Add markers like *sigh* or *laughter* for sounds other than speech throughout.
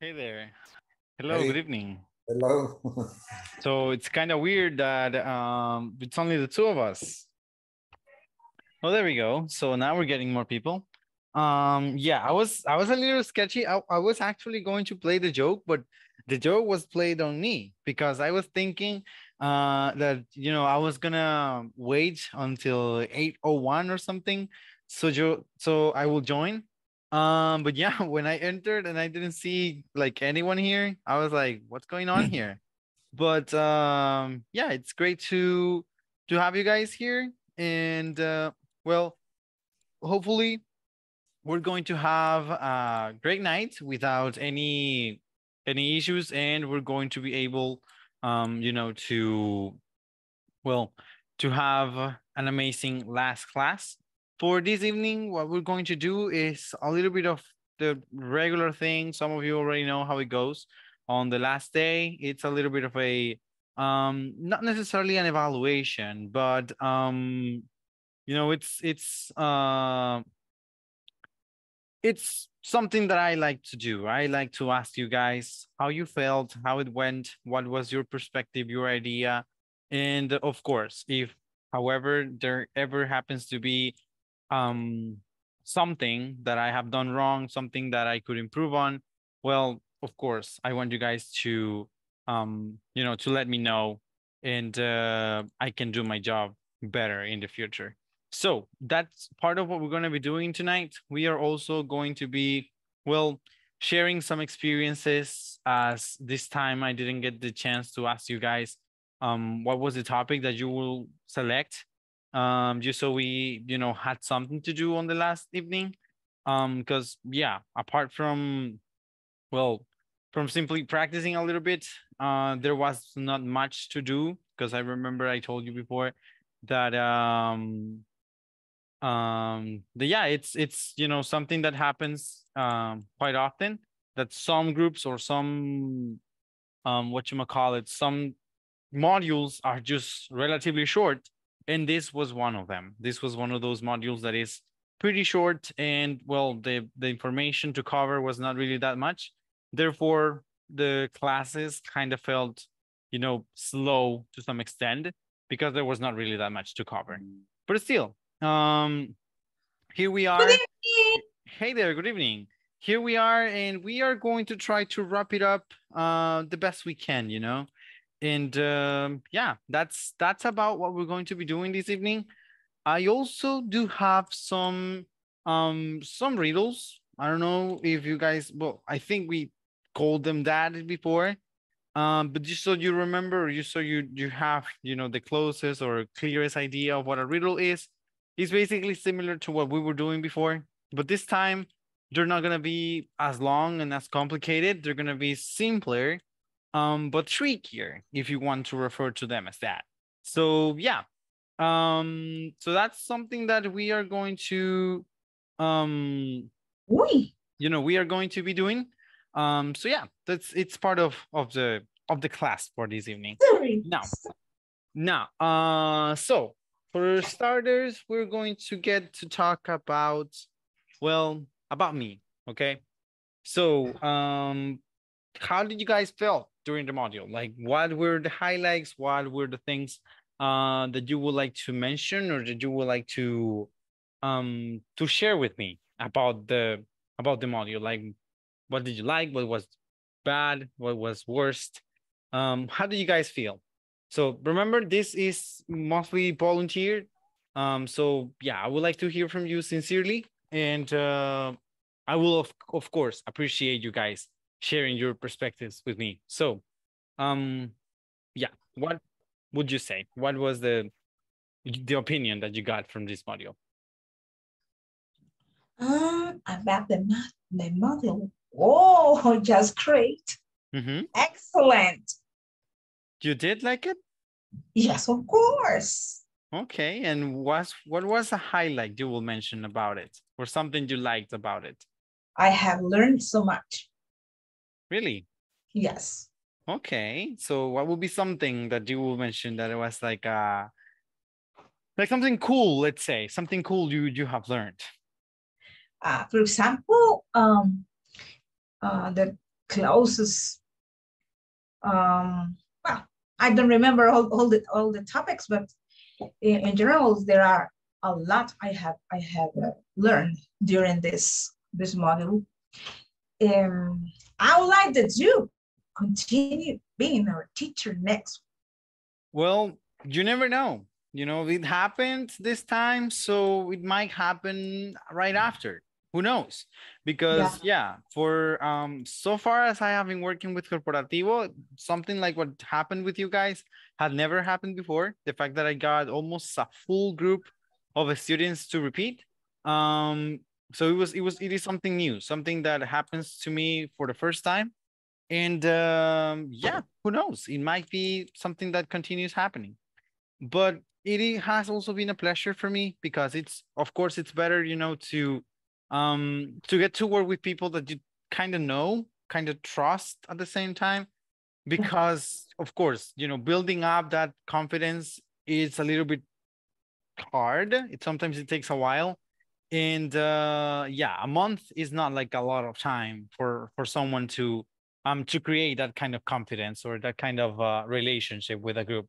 Hey there. Hello, Hey. good evening. Hello. *laughs* So it's kind of weird that um, it's only the two of us. Oh, there we go. So now we're getting more people. Um, yeah, I was I was a little sketchy. I, I was actually going to play the joke, but the joke was played on me because I was thinking uh that you know I was gonna wait until 801 or something. So jo so I will join. Um, but yeah, *laughs* when I entered and I didn't see like anyone here, I was like, what's going on here? But um yeah, it's great to to have you guys here. And uh well, hopefully we're going to have a great night without any any issues and we're going to be able um you know to well to have an amazing last class for this evening what we're going to do is a little bit of the regular thing some of you already know how it goes on the last day it's a little bit of a um not necessarily an evaluation but um you know it's it's uh it's something that I like to do. I like to ask you guys how you felt, how it went, what was your perspective, your idea. And of course, if however there ever happens to be um something that I have done wrong, something that I could improve on, well, of course, I want you guys to um, you know, to let me know and uh I can do my job better in the future. So that's part of what we're going to be doing tonight. We are also going to be, well, sharing some experiences as this time I didn't get the chance to ask you guys um, what was the topic that you will select. Um, just so we, you know, had something to do on the last evening. Um, because yeah, apart from, well, from simply practicing a little bit, uh, there was not much to do because I remember I told you before that um um the, yeah it's it's you know something that happens um quite often that some groups or some um what you call it some modules are just relatively short and this was one of them this was one of those modules that is pretty short and well the the information to cover was not really that much therefore the classes kind of felt you know slow to some extent because there was not really that much to cover but still um, here we are. Hey there, good evening. Here we are, and we are going to try to wrap it up uh, the best we can, you know. And um, yeah, that's that's about what we're going to be doing this evening. I also do have some um some riddles. I don't know if you guys. Well, I think we called them that before. Um, but just so you remember, just so you you have you know the closest or clearest idea of what a riddle is it's basically similar to what we were doing before, but this time they're not gonna be as long and as complicated. They're gonna be simpler, um, but trickier if you want to refer to them as that. So yeah, um, so that's something that we are going to, um, Uy, you know, we are going to be doing. Um, so yeah, that's it's part of of the of the class for this evening. sorry. Now, now, uh, so for starters, we're going to get to talk about, well, about me, okay? So, um, how did you guys feel during the module? Like, what were the highlights? What were the things uh, that you would like to mention or that you would like to um to share with me about the about the module? Like, what did you like? What was bad? What was worst? Um, how do you guys feel? So remember, this is mostly volunteer. Um, so yeah, I would like to hear from you sincerely, and uh, I will of, of course appreciate you guys sharing your perspectives with me. So, um, yeah, what would you say? What was the the opinion that you got from this module? Um, about the the model. *laughs* Oh, just great. Mm-hmm. Excellent. You did like it? Yes, of course. Okay, and was what was a highlight you will mention about it, or something you liked about it? I have learned so much. Really? Yes. Okay, so what would be something that you will mention that it was like uh like something cool, let's say, something cool you you have learned. Uh, for example, um, uh, the closest. Um, well, I don't remember all, all the all the topics, but in, in general, there are a lot I have I have uh, learned during this this module. Um, I would like that you continue being our teacher next. Well, you never know. You know, it happened this time, so it might happen right after. Who knows? Because yeah, for um so far as I have been working with Corporativo, something like what happened with you guys had never happened before. The fact that I got almost a full group of students to repeat. Um, so it was it was it is something new, something that happens to me for the first time. And um, yeah, who knows? It might be something that continues happening. But it has also been a pleasure for me because it's of course it's better, you know, to um to get to work with people that you kind of know, kind of trust at the same time. Because of course, you know, building up that confidence is a little bit hard. It sometimes it takes a while. And uh yeah, a month is not like a lot of time for for someone to um to create that kind of confidence or that kind of uh, relationship with a group.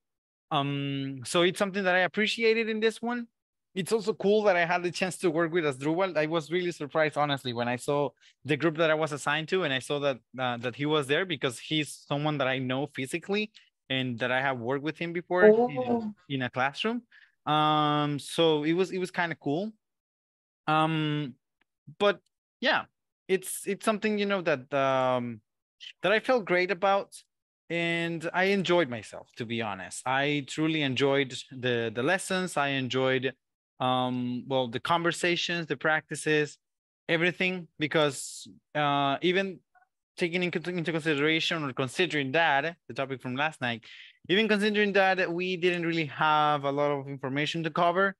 Um, so it's something that I appreciated in this one. It's also cool that I had the chance to work with Asdrubal. I was really surprised, honestly, when I saw the group that I was assigned to, and I saw that uh, that he was there because he's someone that I know physically and that I have worked with him before Oh. in, in a classroom. Um, so it was it was kind of cool. Um, but yeah, it's it's something you know that um that I felt great about and I enjoyed myself to be honest. I truly enjoyed the the lessons. I enjoyed um well the conversations, the practices, everything because uh even taking into, into consideration or considering that the topic from last night, even considering that we didn't really have a lot of information to cover,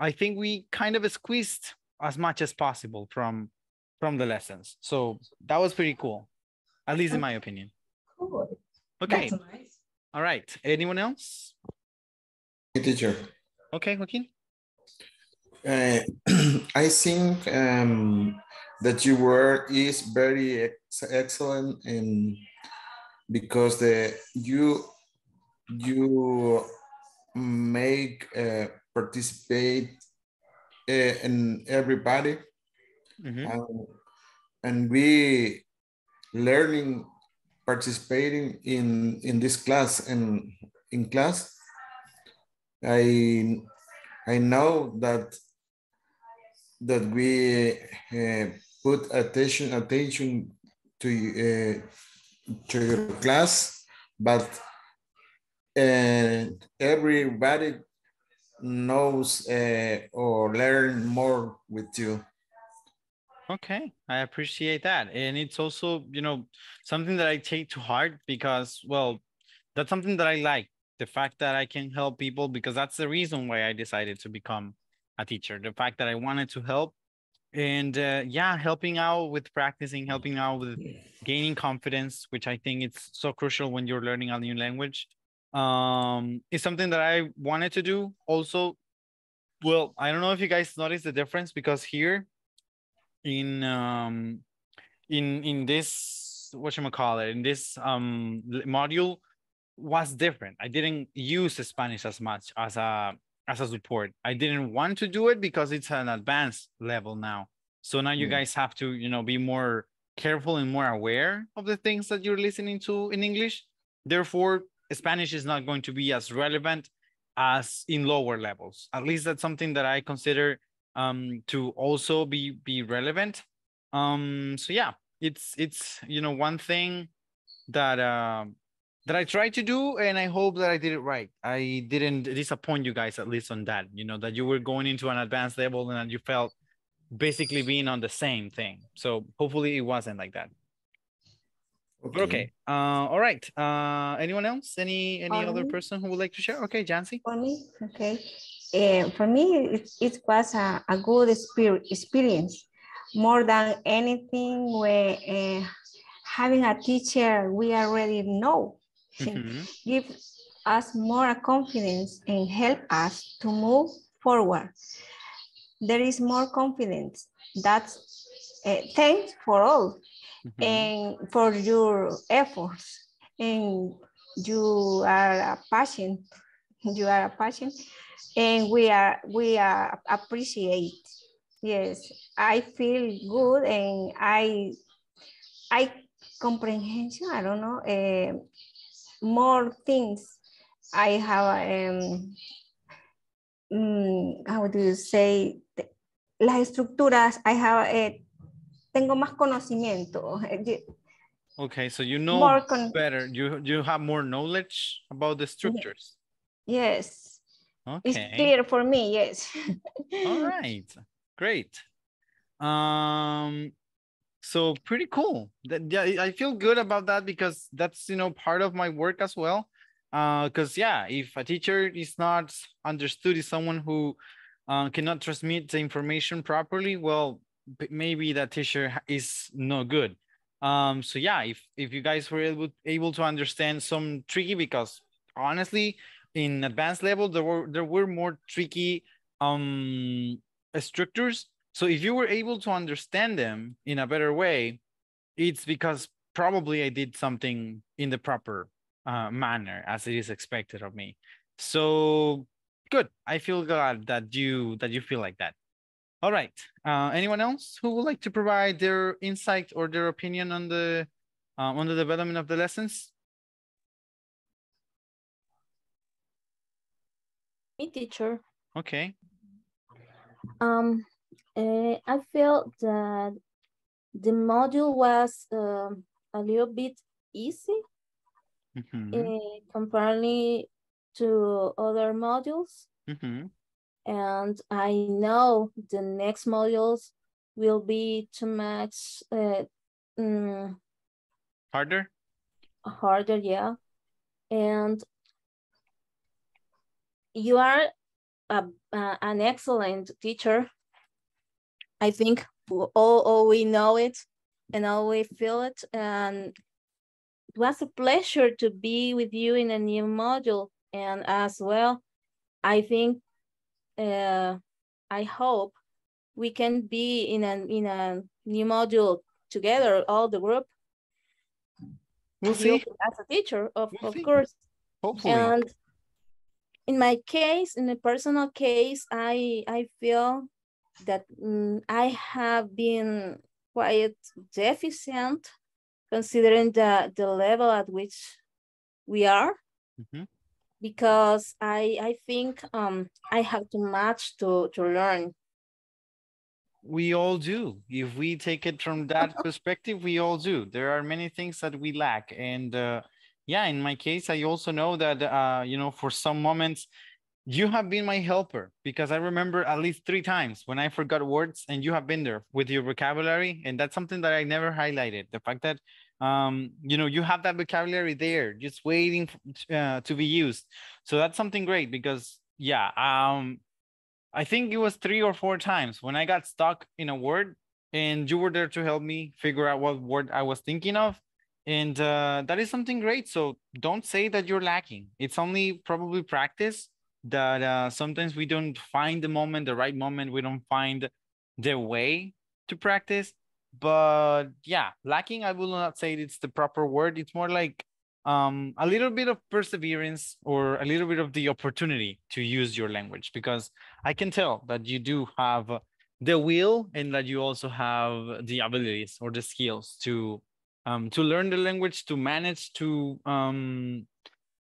I think we kind of squeezed as much as possible from from the lessons. So that was pretty cool, at least in my opinion. Cool. Okay, That's nice. all right. Anyone else? teacher. Okay, Joaquin. Uh, *clears throat* I think um, that your work is very ex excellent and because the you you make uh, participate in everybody Mhm. and, and we learning participating in in this class and in class i i know that that we uh, put attention attention to uh, to your class but uh, everybody knows uh, or learn more with you Okay, I appreciate that. And it's also, you know, something that I take to heart because, well, that's something that I like. The fact that I can help people because that's the reason why I decided to become a teacher. The fact that I wanted to help and uh, yeah, helping out with practicing, helping out with gaining confidence, which I think it's so crucial when you're learning a new language. Um, is something that I wanted to do. Also, well, I don't know if you guys noticed the difference because here in um in in this what you call it in this um module was different. I didn't use Spanish as much as a as a support. I didn't want to do it because it's an advanced level now. So now you Yeah. guys have to, you know, be more careful and more aware of the things that you're listening to in English. Therefore, Spanish is not going to be as relevant as in lower levels. At least that's something that I consider um to also be be relevant. Um so yeah, it's it's you know one thing that um that I tried to do and I hope that I did it right. I didn't disappoint you guys at least on that, you know, that you were going into an advanced level and you felt basically being on the same thing. So hopefully it wasn't like that. But okay. Uh all right. Uh anyone else? Any any other Um, person who would like to share? Okay, Jancy. For me, okay. Uh, for me, it, it was a, a good experience, experience. More than anything, where uh, having a teacher we already know Mhm. give us more confidence and help us to move forward. There is more confidence. That's uh, thanks for all. Mhm. and for your efforts and you are a passion you are a passion and we are we are appreciate yes i feel good and i i comprehension i don't know uh, more things i have um mm, how do you say las estructuras i have eh, tengo más conocimiento eh, Okay, so you know better. You you have more knowledge about the structures. yes Okay. it's clear for me yes All *laughs* right. Great. Um so pretty cool. That yeah, I feel good about that because that's you know part of my work as well. Uh because yeah, if a teacher is not understood, is someone who uh, cannot transmit the information properly, well, maybe that teacher is no good. Um so yeah, if if you guys were able able to understand some tricky because honestly in advanced level there were there were more tricky um structures. So if you were able to understand them in a better way it's because probably i did something in the proper uh, manner as it is expected of me. So good. I feel glad that you that you feel like that all right uh, anyone else who would like to provide their insight or their opinion on the uh, on the development of the lessons Me, teacher. okay Um, eh, I felt that the module was um, a little bit easy Mhm, eh, comparing to other modules. mhm. And I know the next modules will be too much uh, mm, harder harder, yeah. And you are a, a- an excellent teacher. I think all, all we know it and all we feel it. And it was a pleasure to be with you in a new module. And as well, I think, uh, I hope we can be in a, in a new module together, all the group. we'll as see As a teacher, of, We'll of see. course. hopefully And in my case, in a personal case, I I feel that mm, I have been quite deficient considering the, the level at which we are Mhm. Because I I think um I have too much to to learn. We all do. If we take it from that *laughs* perspective, we all do. There are many things that we lack. And uh, yeah, in my case, I also know that, uh, you know, for some moments, you have been my helper because I remember at least three times when I forgot words and you have been there with your vocabulary. And that's something that I never highlighted. The fact that, um, you know, you have that vocabulary there just waiting uh, to be used. So that's something great because, yeah, um, I think it was three or four times when I got stuck in a word and you were there to help me figure out what word I was thinking of. And uh, that is something great. So don't say that you're lacking. It's only probably practice that uh, sometimes we don't find the moment, the right moment. We don't find the way to practice. But yeah, lacking, I will not say it's the proper word. It's more like um, a little bit of perseverance or a little bit of the opportunity to use your language because I can tell that you do have the will and that you also have the abilities or the skills to um, to learn the language, to manage to um,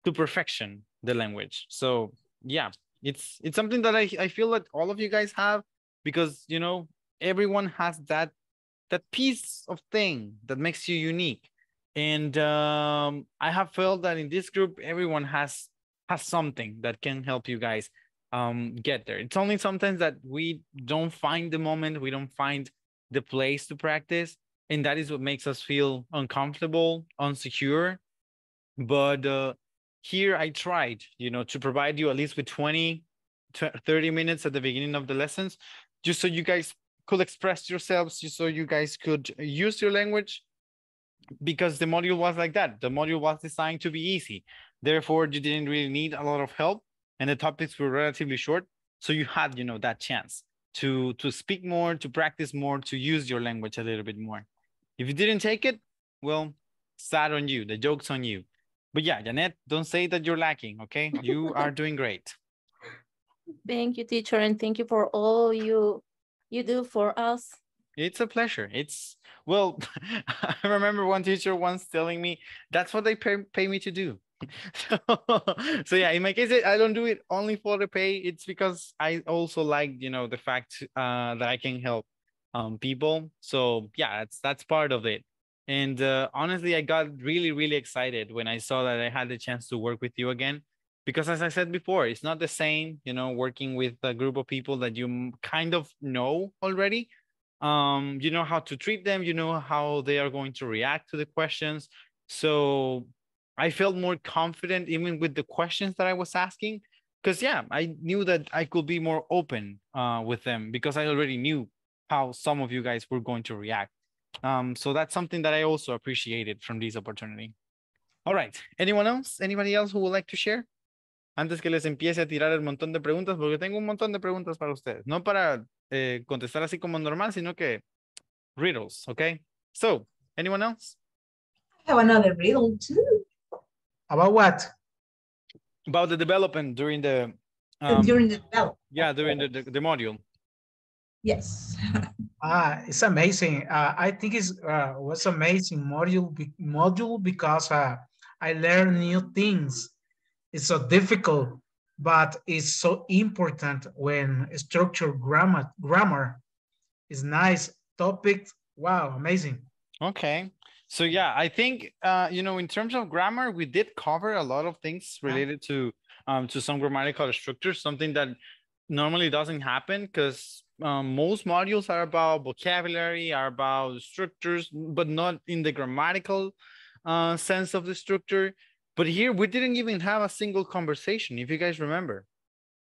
to perfection the language. So yeah, it's it's something that I, I feel that all of you guys have because you know everyone has that that piece of thing that makes you unique. And um, I have felt that in this group, everyone has has something that can help you guys um, get there. It's only sometimes that we don't find the moment, we don't find the place to practice, and that is what makes us feel uncomfortable, unsecure. But uh, here I tried, you know, to provide you at least with 20, 30 minutes at the beginning of the lessons, just so you guys could express yourselves, so you guys could use your language because the module was like that. The module was designed to be easy. Therefore, you didn't really need a lot of help and the topics were relatively short. So you had, you know, that chance to to speak more, to practice more, to use your language a little bit more. If you didn't take it, well, sad on you. The joke's on you. But yeah, Janet, don't say that you're lacking, okay? You are *laughs* doing great. Thank you, teacher, and thank you for all you you do for us. It's a pleasure. It's well, *laughs* I remember one teacher once telling me that's what they pay, pay me to do. *laughs* so, so yeah, in my case, I don't do it only for the pay. It's because I also like, you know, the fact uh, that I can help um, people. So yeah, that's that's part of it. And uh, honestly, I got really, really excited when I saw that I had the chance to work with you again. Because as I said before, it's not the same, you know, working with a group of people that you kind of know already. Um, you know how to treat them, you know how they are going to react to the questions. So I felt more confident even with the questions that I was asking. Because yeah, I knew that I could be more open uh, with them because I already knew how some of you guys were going to react. Um, so that's something that I also appreciated from this opportunity. All right. Anyone else? Anybody else who would like to share? Antes que les empiece a tirar el montón de preguntas, porque tengo un montón de preguntas para ustedes. No para eh, contestar así como normal, sino que riddles, okay? So, anyone else? I have another riddle too. About what? About the development during the... Um, during the development. Yeah, during the, the, the module. Yes. *laughs* Ah, it's amazing. Uh, I think it's uh, was amazing module be module because uh, I learned new things. It's so difficult, but it's so important when structured grammar grammar is nice topic. Wow, amazing. Okay. So yeah, I think uh, you know, in terms of grammar, we did cover a lot of things related to um to some grammatical structures, something that normally doesn't happen because um, most modules are about vocabulary, are about structures, but not in the grammatical uh, sense of the structure. But here we didn't even have a single conversation, if you guys remember.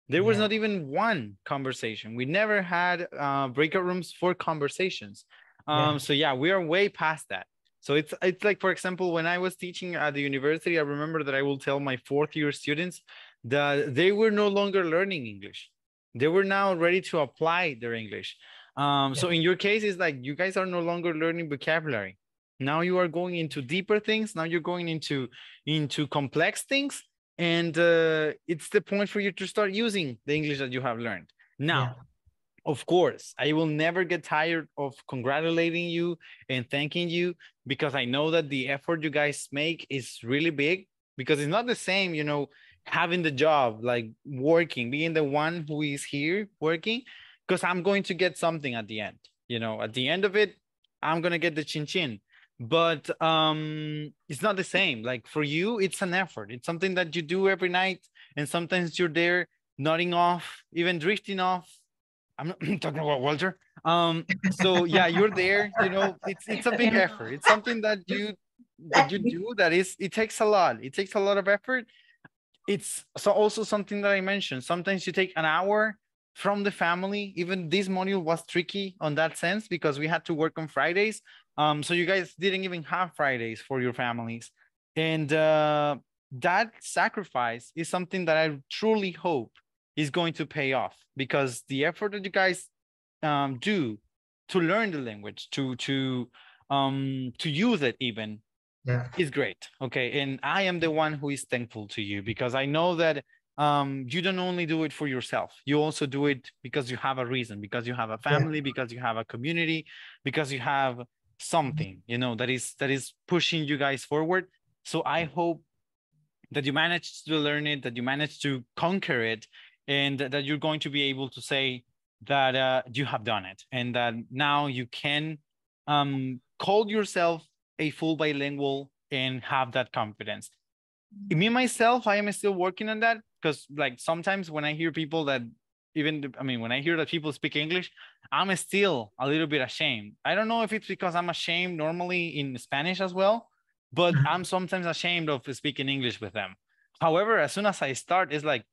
There was Yeah. not even one conversation. We never had uh, breakout rooms for conversations. Um, Yeah. So yeah, we are way past that. So it's it's like, for example, when I was teaching at the university, I remember that I will tell my fourth year students that they were no longer learning English they were now ready to apply their english um so in your case it's like you guys are no longer learning vocabulary now you are going into deeper things now you're going into into complex things and uh, it's the point for you to start using the english that you have learned now Yeah. of course i will never get tired of congratulating you and thanking you because i know that the effort you guys make is really big because it's not the same you know having the job, like working, being the one who is here working, because I'm going to get something at the end. You know, at the end of it, I'm gonna get the chin chin. But um, it's not the same. Like for you, it's an effort. It's something that you do every night, and sometimes you're there nodding off, even drifting off. I'm not *clears throat* talking about Walter. Um, so yeah, you're there. You know, it's it's a big effort. It's something that you that you do that is it takes a lot. It takes a lot of effort it's so also something that I mentioned. Sometimes you take an hour from the family. Even this module was tricky on that sense because we had to work on Fridays. Um, so you guys didn't even have Fridays for your families. And uh, that sacrifice is something that I truly hope is going to pay off because the effort that you guys um, do to learn the language, to to um, to use it even Yeah. is great. Okay. And I am the one who is thankful to you because I know that um, you don't only do it for yourself, you also do it because you have a reason, because you have a family, because you have a community, because you have something, you know, that is that is pushing you guys forward. So I hope that you manage to learn it, that you manage to conquer it, and that you're going to be able to say that uh, you have done it and that now you can um, call yourself a full bilingual and have that confidence. Me myself, I am still working on that because like sometimes when I hear people that even I mean when I hear that people speak English, I'm still a little bit ashamed. I don't know if it's because I'm ashamed normally in Spanish as well, but. *laughs* I'm sometimes ashamed of speaking English with them. However, as soon as I start, it's like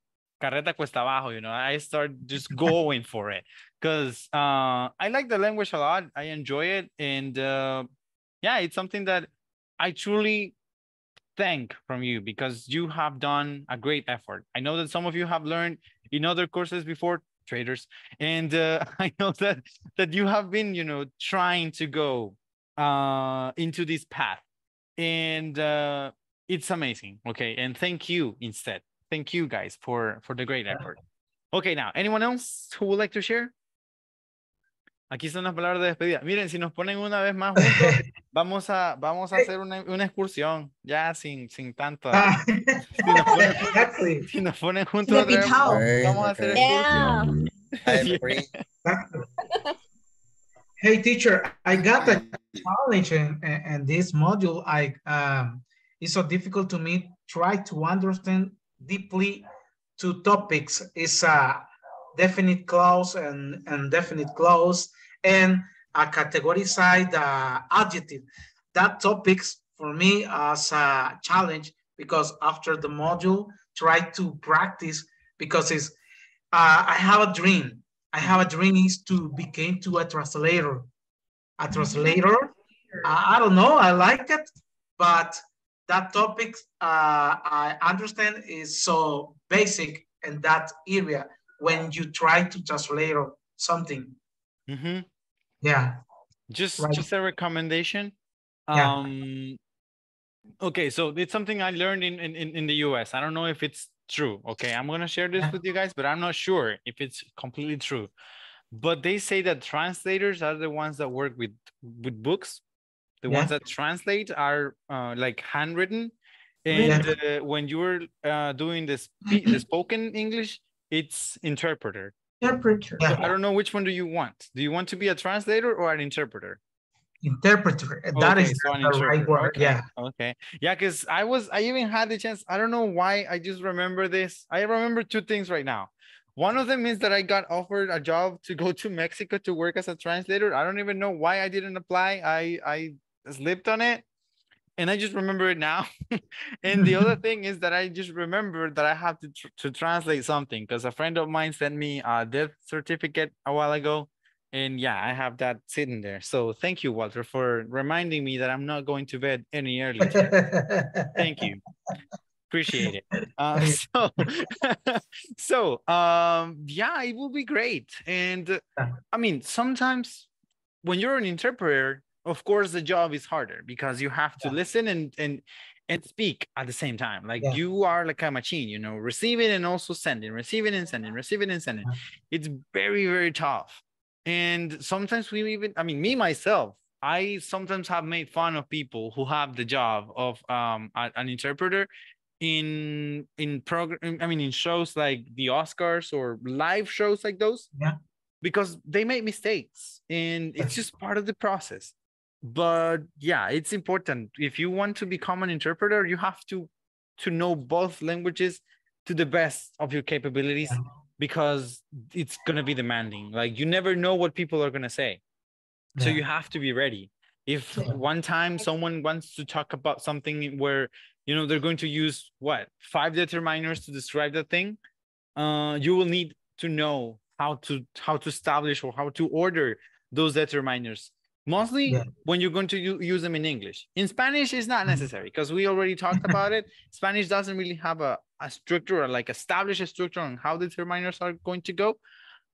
carreta cuesta abajo, you know, I start just *laughs* going for it because uh, I like the language a lot. I enjoy it. And uh, yeah, it's something that I truly thank from you because you have done a great effort. I know that some of you have learned in other courses before traders and uh, *laughs* I know that that you have been, you know, trying to go uh, into this path. And uh, it's amazing. Okay. And thank you instead. Thank you guys for, for the great effort. Okay, now, anyone else who would like to share? Aquí son las palabras de despedida. Miren, si nos ponen una vez más *laughs* juntos, vamos a, vamos a hacer una, una excursión, ya sin, sin tanto. Ah, Si nos ponen, *laughs* exactly. *laughs* si nos ponen juntos, The otra vez, big house. Okay, vamos a hacer excursión. Yeah. Hey, teacher, I got a challenge in, in, in this module. I um, it's so difficult to me try to understand deeply two topics. It's a definite clause and indefinite clause and a categorize the adjective. That topics for me as a challenge because after the module, try to practice because it's uh, I have a dream. I have a dream is to become to a translator. A translator. I, I don't know. I like it, but that topic uh, I understand is so basic in that area when you try to translate something. Mhm. Yeah. Just, Right. just a recommendation. Yeah. Um, okay, so it's something I learned in, in, in the US. I don't know if it's true. Okay, I'm gonna share this Yeah. with you guys, but I'm not sure if it's completely true. But they say that translators are the ones that work with with books. The ones that translate are uh, like handwritten, and uh, when you're uh, doing the spe- the *clears throat* spoken English, it's interpreter. Interpreter. Yeah. So I don't know which one do you want. Do you want to be a translator or an interpreter? Interpreter. That is Okay, so an the right word. Okay, Yeah. Okay. Yeah, because I was I even had the chance. I don't know why. I just remember this. I remember two things right now. One of them is that I got offered a job to go to Mexico to work as a translator. I don't even know why I didn't apply. I I slipped on it. And I just remember it now. *laughs* and the other thing is that I just remember that I have to tr- to translate something because a friend of mine sent me a death certificate a while ago. And yeah, I have that sitting there. So thank you, Walter, for reminding me that I'm not going to bed any early. Thank you. Appreciate it. *laughs* Uh, *laughs* so, so um, yeah, it will be great. And uh, I mean, sometimes when you're an interpreter, of course, the job is harder because you have to Yeah. listen and and and speak at the same time. Like Yeah. you are like a machine, you know, receiving and also sending, receiving and sending, receiving and sending. It's very very tough. And sometimes we even, I mean, me myself, I sometimes have made fun of people who have the job of um an interpreter in in program i mean in shows like the oscars or live shows like those Yeah. because they make mistakes and it's just part of the process but yeah it's important. If you want to become an interpreter you have to to know both languages to the best of your capabilities Yeah. because it's going to be demanding. Like you never know what people are going to say. So you have to be ready. If Yeah. one time someone wants to talk about something where you know they're going to use what five determiners to describe the thing uh you will need to know how to how to establish or how to order those determiners mostly Yeah. when you're going to use them in english. In spanish it's not Mhm. necessary because we already talked about it. Spanish doesn't really have a, a structure or like establish a structure on how the determiners are going to go.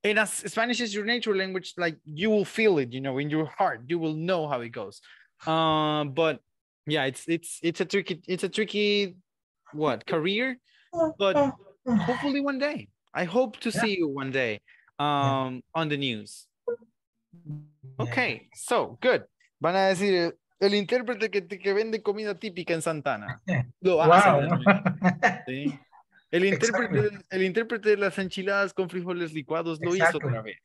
And as spanish is your nature language like you will feel it you know in your heart. You will know how it goes. Um but yeah it's it's it's a tricky it's a tricky what career? But hopefully one day. I hope to Yeah. see you one day um on the news okay so good van a decir el intérprete que, que vende comida típica en Santana *laughs* lo Wow. también, ¿sí? el *laughs* intérprete el intérprete de las enchiladas con frijoles licuados lo hizo otra vez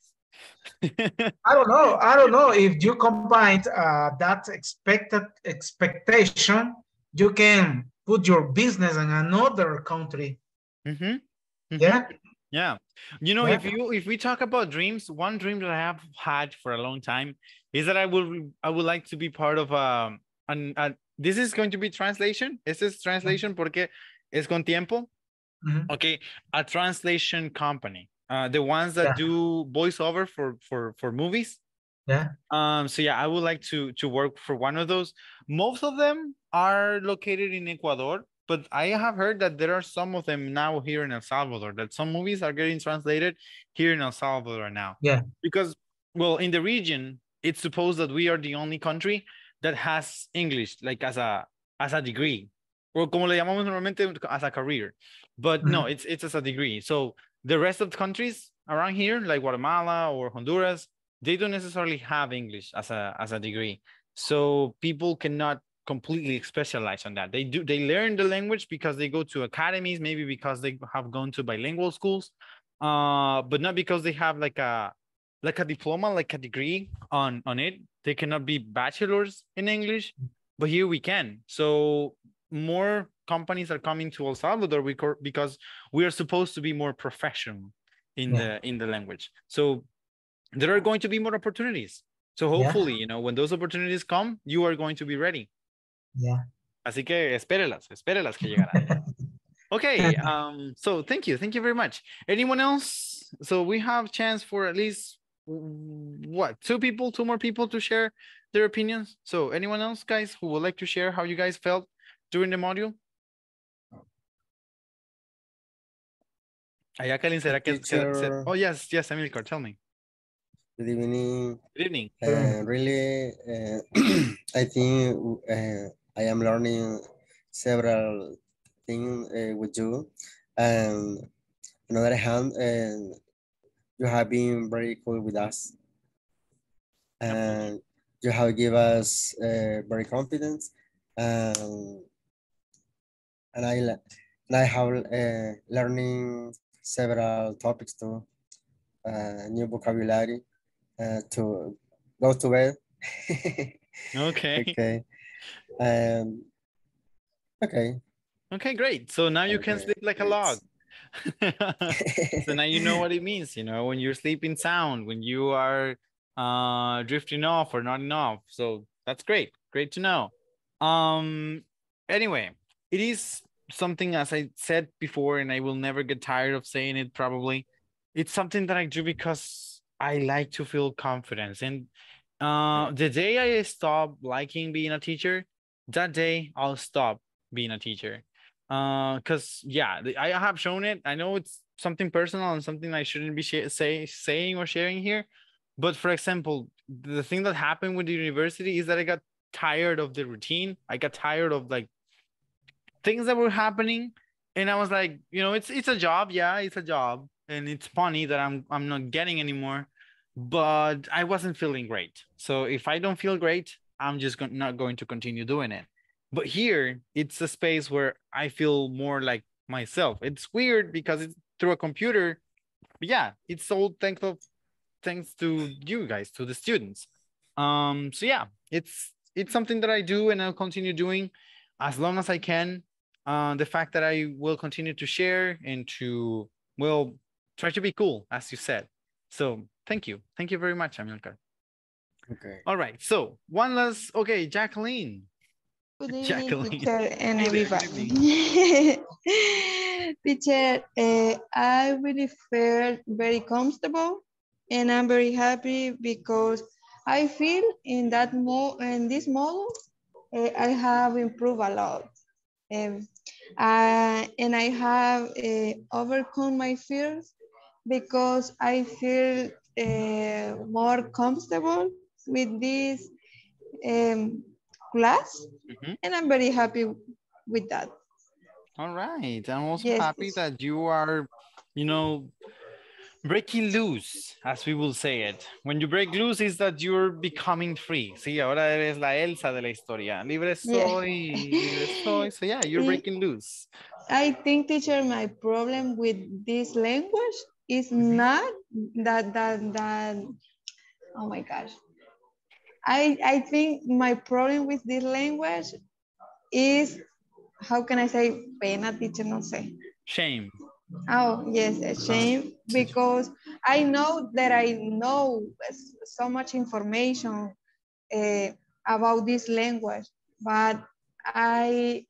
*laughs* I don't know. I don't know if you combine uh, that expected expectation, you can put your business in another country. Yeah. Yeah. You know, Yeah. if you if we talk about dreams, one dream that I have had for a long time is that I will I would like to be part of um an a, this is going to be translation. This is translation porque es con tiempo. Mhm. Okay, a translation company. Uh the ones that Yeah. do voiceover for for for movies. Yeah. Um so yeah, I would like to to work for one of those. Most of them are located in Ecuador, but I have heard that there are some of them now here in El Salvador, that some movies are getting translated here in El Salvador now. Yeah. Because, well, in the region, it's supposed that we are the only country that has English like as a as a degree, or como le llamamos normalmente as a career. But no, mm-hmm. it's it's as a degree. So the rest of the countries around here, like Guatemala or Honduras, they don't necessarily have English as a as a degree. So people cannot completely specialize on that. They do they learn the language because they go to academies, maybe because they have gone to bilingual schools, uh, but not because they have like a like a diploma, like a degree on on it. They cannot be bachelors in English, but here we can. So more companies are coming to El Salvador because we are supposed to be more professional in yeah. the in the language. So there are going to be more opportunities. So hopefully, yeah. you know, when those opportunities come, you are going to be ready. Yeah. Así que espérelas, espérelas que llegarán. *laughs* okay, um, so thank you, thank you very much. Anyone else? So we have chance for at least what two people, two more people to share their opinions. So anyone else, guys, who would like to share how you guys felt during the module? Allá, Kalin, será que, Oh, yes, yes, Emilcar, tell me. Good evening. Good evening. Uh, really, uh, *clears throat* I think uh, I am learning several things uh, with you. And on the other hand, and you have been very cool with us. And you have given us uh, very confidence. Um, and I, and I have uh, learning several topics too, uh, new vocabulary uh, to go to bed. *laughs* okay. okay. Um, okay. Okay, great. So now you okay. can sleep like a log. *laughs* *laughs* so now you know what it means, you know, when you're sleeping sound, when you are uh, drifting off or not enough. So that's great. Great to know. Um, anyway, it is something as I said before, and I will never get tired of saying it probably. It's something that I do because I like to feel confidence. And uh, the day I stop liking being a teacher, that day I'll stop being a teacher. Uh, because yeah, I have shown it. I know it's something personal and something I shouldn't be say saying or sharing here. But for example, the thing that happened with the university is that I got tired of the routine. I got tired of like things that were happening and i was like you know it's it's a job yeah it's a job and it's funny that i'm i'm not getting anymore but i wasn't feeling great so if i don't feel great i'm just not going to continue doing it but here it's a space where i feel more like myself it's weird because it's through a computer but yeah it's all thanks of thanks to you guys to the students um so yeah it's it's something that i do and i'll continue doing as long as i can uh, the fact that I will continue to share and to, well, try to be cool, as you said. So thank you. Thank you very much, Amilcar. Okay. All right. So one last, okay, Jacqueline. Good evening, Jacqueline. teacher and everybody. *laughs* teacher, uh, I really felt very comfortable and I'm very happy because I feel in that mo in this model, uh, I have improved a lot. Um, uh, and I have uh, overcome my fears because I feel uh, more comfortable with this um, class mm -hmm. and I'm very happy with that. All right. I'm also yes. happy that you are, you know, breaking loose, as we will say it. When you break loose is that you're becoming free. Sí, ahora eres la Elsa de la historia. Libre soy, yeah. libre soy. So yeah, you're breaking loose. I think, teacher, my problem with this language is mm-hmm. not that, that, that, oh my gosh. I, I think my problem with this language is, how can I say, pena, teacher, no sé. Shame. Oh, yes, a shame because I know that I know so much information uh, about this language, but I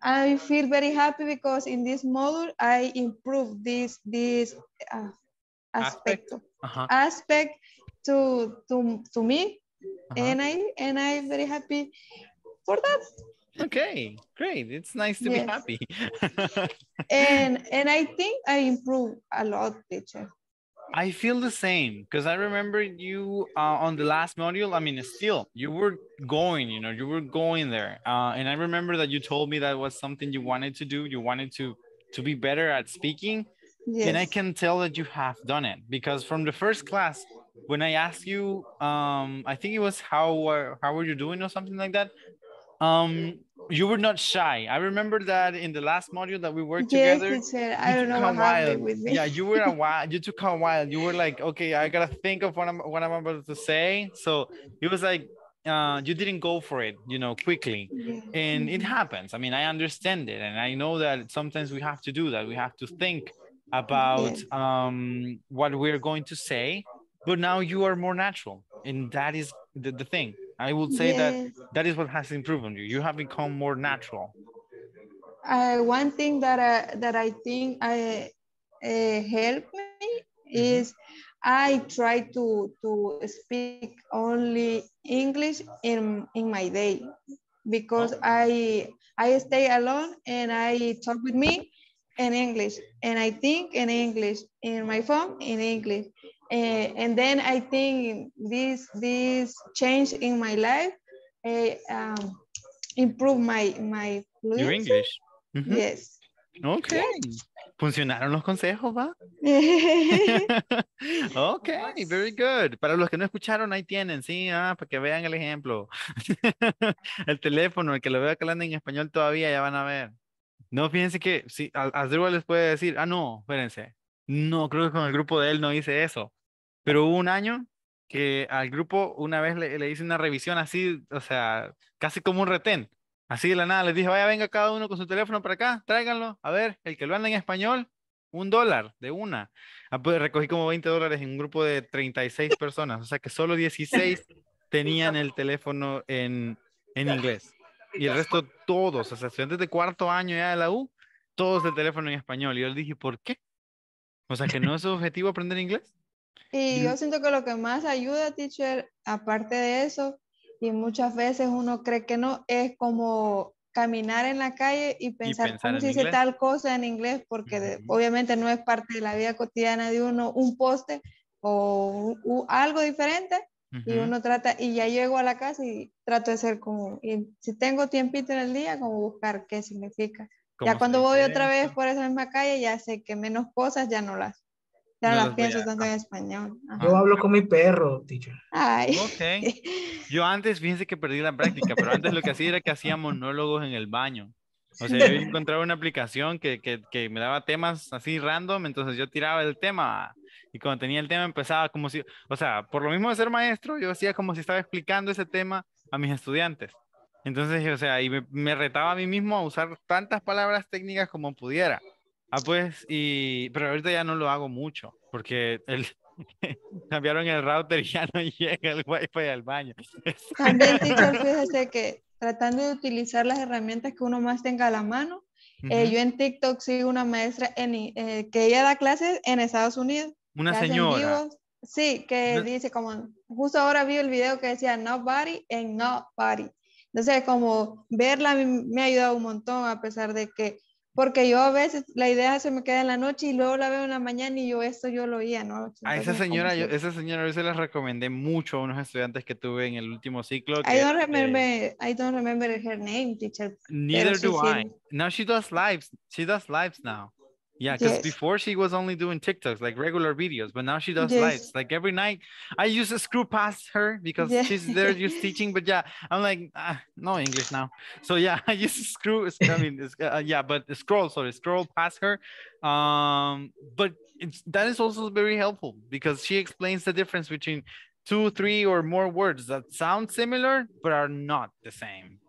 I feel very happy because in this module I improve this this uh, aspect aspect, uh -huh. aspect to to to me, uh -huh. and I and I'm very happy for that. Okay, great. It's nice to yes. be happy. *laughs* and and I think I improved a lot, teacher. I feel the same because I remember you uh, on the last module. I mean, still, you were going, you know, you were going there. Uh, and I remember that you told me that was something you wanted to do. You wanted to to be better at speaking. Yes. And I can tell that you have done it because from the first class, when I asked you, um, I think it was how uh, how were you doing or something like that. Um, you were not shy. I remember that in the last module that we worked Yes, together. teacher. I you don't know took a what happened with me. Yeah, you were a *laughs* while. You took a while. You were like, okay, I gotta think of what I'm what I'm about to say. So it was like uh, you didn't go for it, you know, quickly, Yeah. and it happens. I mean, I understand it, and I know that sometimes we have to do that. We have to think about um what we're going to say, but now you are more natural, and that is the, the thing. I would say that that is what has improved on you. You have become more natural. Uh, one thing that I, that I think I uh, helped me is I try to to speak only English in in my day because Oh. I I stay alone and I talk with me in English and I think in English in my phone in English Eh, and then I think this this change in my life uh, um, improve my my Your fluency. English. Mhm. Yes. Ok. Funcionaron los consejos, ¿va? *laughs* *laughs* ok, very good. Para los que no escucharon, ahí tienen, sí, ah, para que vean el ejemplo. *laughs* el teléfono, el que lo vea hablan en español todavía, ya van a ver. No, fíjense que, sí, a, a Zdruba les puede decir, ah, no, espérense. No, creo que con el grupo de él no hice eso. Pero hubo un año que al grupo una vez le, le hice una revisión así, o sea, casi como un retén. Así de la nada, les dije, vaya, venga cada uno con su teléfono para acá, tráiganlo. A ver, el que lo anda en español, un dólar de una. Ah, pues, recogí como 20 dólares en un grupo de 36 personas, o sea que solo 16 *laughs* tenían el teléfono en, en inglés. Y el resto todos, o sea, estudiantes de cuarto año ya de la U, todos el teléfono en español. Y yo les dije, ¿por qué? O sea, que no es su objetivo aprender inglés. Y Y- yo siento que lo que más ayuda, teacher, aparte de eso, y muchas veces uno cree que no, es como caminar en la calle y pensar pensar cómo se dice tal cosa en inglés, porque de- Ujú. obviamente no es parte de la vida cotidiana de uno, un poste o u- algo diferente, y Ujú. uno trata, y ya llego a la casa y trato de ser como, y si tengo tiempito en el día, como buscar qué significa. ¿Cómo Ya cuando voy otra vez por esa misma calle, ya sé que menos cosas ya no las, ya No no las pienso a- tanto en español. Ajá. Yo hablo con mi perro, teacher. Ay. Ok. *laughs* Yo antes, fíjense que perdí la práctica, pero antes lo que hacía era que hacía monólogos en el baño. O sea, yo *laughs* encontraba una aplicación que, que, que me daba temas así random, entonces yo tiraba el tema y cuando tenía el tema empezaba como si, o sea, por lo mismo de ser maestro, yo hacía como si estaba explicando ese tema a mis estudiantes. Entonces, o sea, y me, me retaba a mí mismo a usar tantas palabras técnicas como pudiera. Ah, pues, y, pero ahorita ya no lo hago mucho, porque el, *laughs* cambiaron el router y ya no *laughs* llega el wifi al baño. *laughs* También, teacher, fíjese que tratando de utilizar las herramientas que uno más tenga a la mano, eh, Ujú. yo en TikTok sigo una maestra en, eh, que ella da clases en Estados Unidos. Una señora. vivos. Sí, que No- dice como, justo ahora vi el video que decía nobody and nobody. Entonces, como verla me ha ayudado un montón, a pesar de que, porque yo a veces la idea se me queda en la noche y luego la veo en la mañana y yo esto yo lo oí anoche. A esa Entonces, señora, yo, esa señora yo se la recomendé mucho a unos estudiantes que tuve en el último ciclo. I que, don't eh, remember, I don't remember her name, teacher. neither do sí. I. Now she does lives. She does lives now. Yeah, because Yes. before she was only doing TikToks, like regular videos, but now she does Yes. lives. Like every night, I used to screw past her because Yeah. she's there *laughs* just teaching. But yeah, I'm like, ah, no English now. So yeah, *laughs* I used to screw. I mean, uh, yeah, but scroll, sorry, scroll past her. Um, but it's, that is also very helpful because she explains the difference between two, three, or more words that sound similar but are not the same.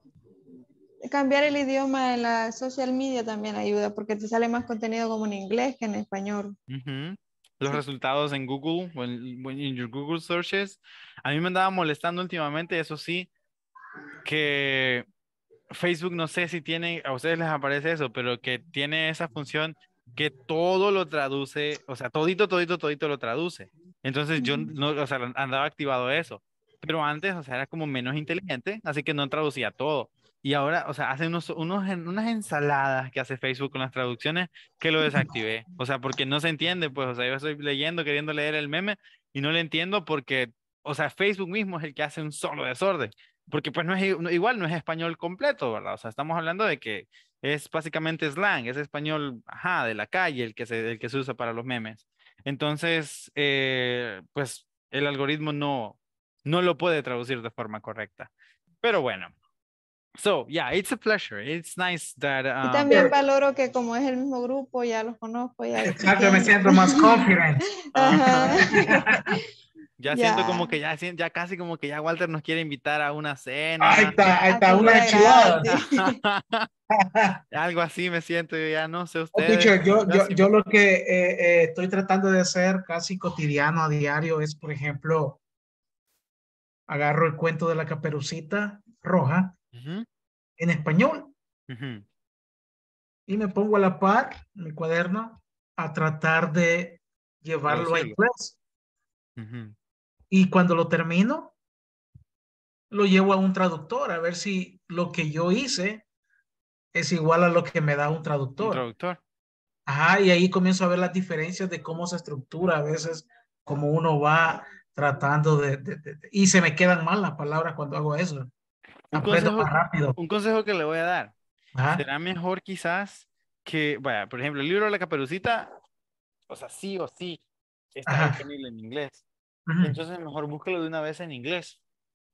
Cambiar el idioma en la social media también ayuda porque te sale más contenido como en inglés que en español. Ujú. Los Sí. resultados en Google, when in your Google searches, a mí me andaba molestando últimamente, eso sí, que Facebook no sé si tiene, a ustedes les aparece eso, pero que tiene esa función que todo lo traduce, o sea, todito, todito, todito lo traduce. Entonces yo no, o sea, andaba activado eso. Pero antes, o sea, era como menos inteligente, así que no traducía todo. Y ahora, o sea, hace unos, unos, unas ensaladas que hace Facebook con las traducciones que lo desactivé. O sea, porque no se entiende, pues, o sea, yo estoy leyendo, queriendo leer el meme y no le entiendo porque, o sea, Facebook mismo es el que hace un solo desorden. Porque pues no es igual, no es español completo, ¿verdad? O sea, estamos hablando de que es básicamente slang, es español, ajá, de la calle el que se, el que se usa para los memes. Entonces, eh, pues el algoritmo no, no lo puede traducir de forma correcta. Pero bueno. So, yeah, it's a pleasure. It's nice that Y um, también valoro que como es el mismo grupo, ya los conozco. Ya Exacto, me siento más confident. *laughs* *laughs* Ya siento como que ya, ya casi como que ya Walter nos quiere invitar a una cena. Ahí está, ahí está, una enchilada. *laughs* Algo así me siento yo ya, no sé Oh, ustedes. teacher, yo, yo, yo lo que eh, eh, estoy tratando de hacer casi cotidiano a diario es, por ejemplo, agarro el cuento de la caperucita roja Ujú, en español ujú. y me pongo a la par mi cuaderno a tratar de llevarlo a inglés. Ujú. Y cuando lo termino, lo llevo a un traductor a ver si lo que yo hice es igual a lo que me da un Un traductor. traductor. Ajá, y ahí comienzo a ver las diferencias de cómo se estructura a veces, cómo uno va tratando de- de- de- y se me quedan mal las palabras cuando hago eso. Un consejo, más rápido. un consejo que le voy a dar. Ajá. Será mejor quizás que, vaya, por ejemplo, el libro de la caperucita, o sea, sí o sí está Ajá. disponible en inglés. Ujú. Entonces mejor búsquelo de una vez en inglés.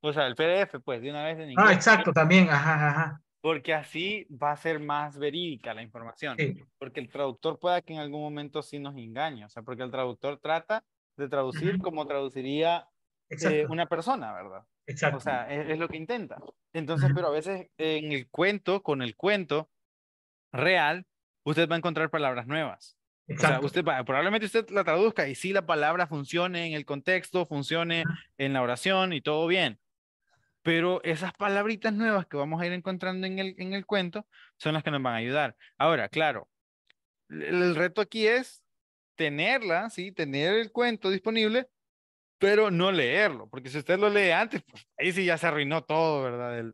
O sea, el PDF, pues, de una vez en Ah, inglés. exacto, también. Ajá, ajá. Porque así va a ser más verídica la información. Sí. Porque el traductor pueda que en algún momento sí nos engañe. O sea, porque el traductor trata de traducir como traduciría eh, una persona, ¿verdad? Exacto. O sea, es, es lo que intenta. Entonces, pero a veces en el cuento, con el cuento real, usted va a encontrar palabras nuevas. O sea, exacto. usted va, probablemente usted la traduzca y sí la palabra funcione en el contexto, funcione en la oración y todo bien. Pero esas palabritas nuevas que vamos a ir encontrando en el, en el cuento son las que nos van a ayudar. Ahora, claro, el, el reto aquí es tenerla, sí, tener el cuento disponible, pero no leerlo, porque si usted lo lee antes, pues ahí sí ya se arruinó todo, ¿verdad? El-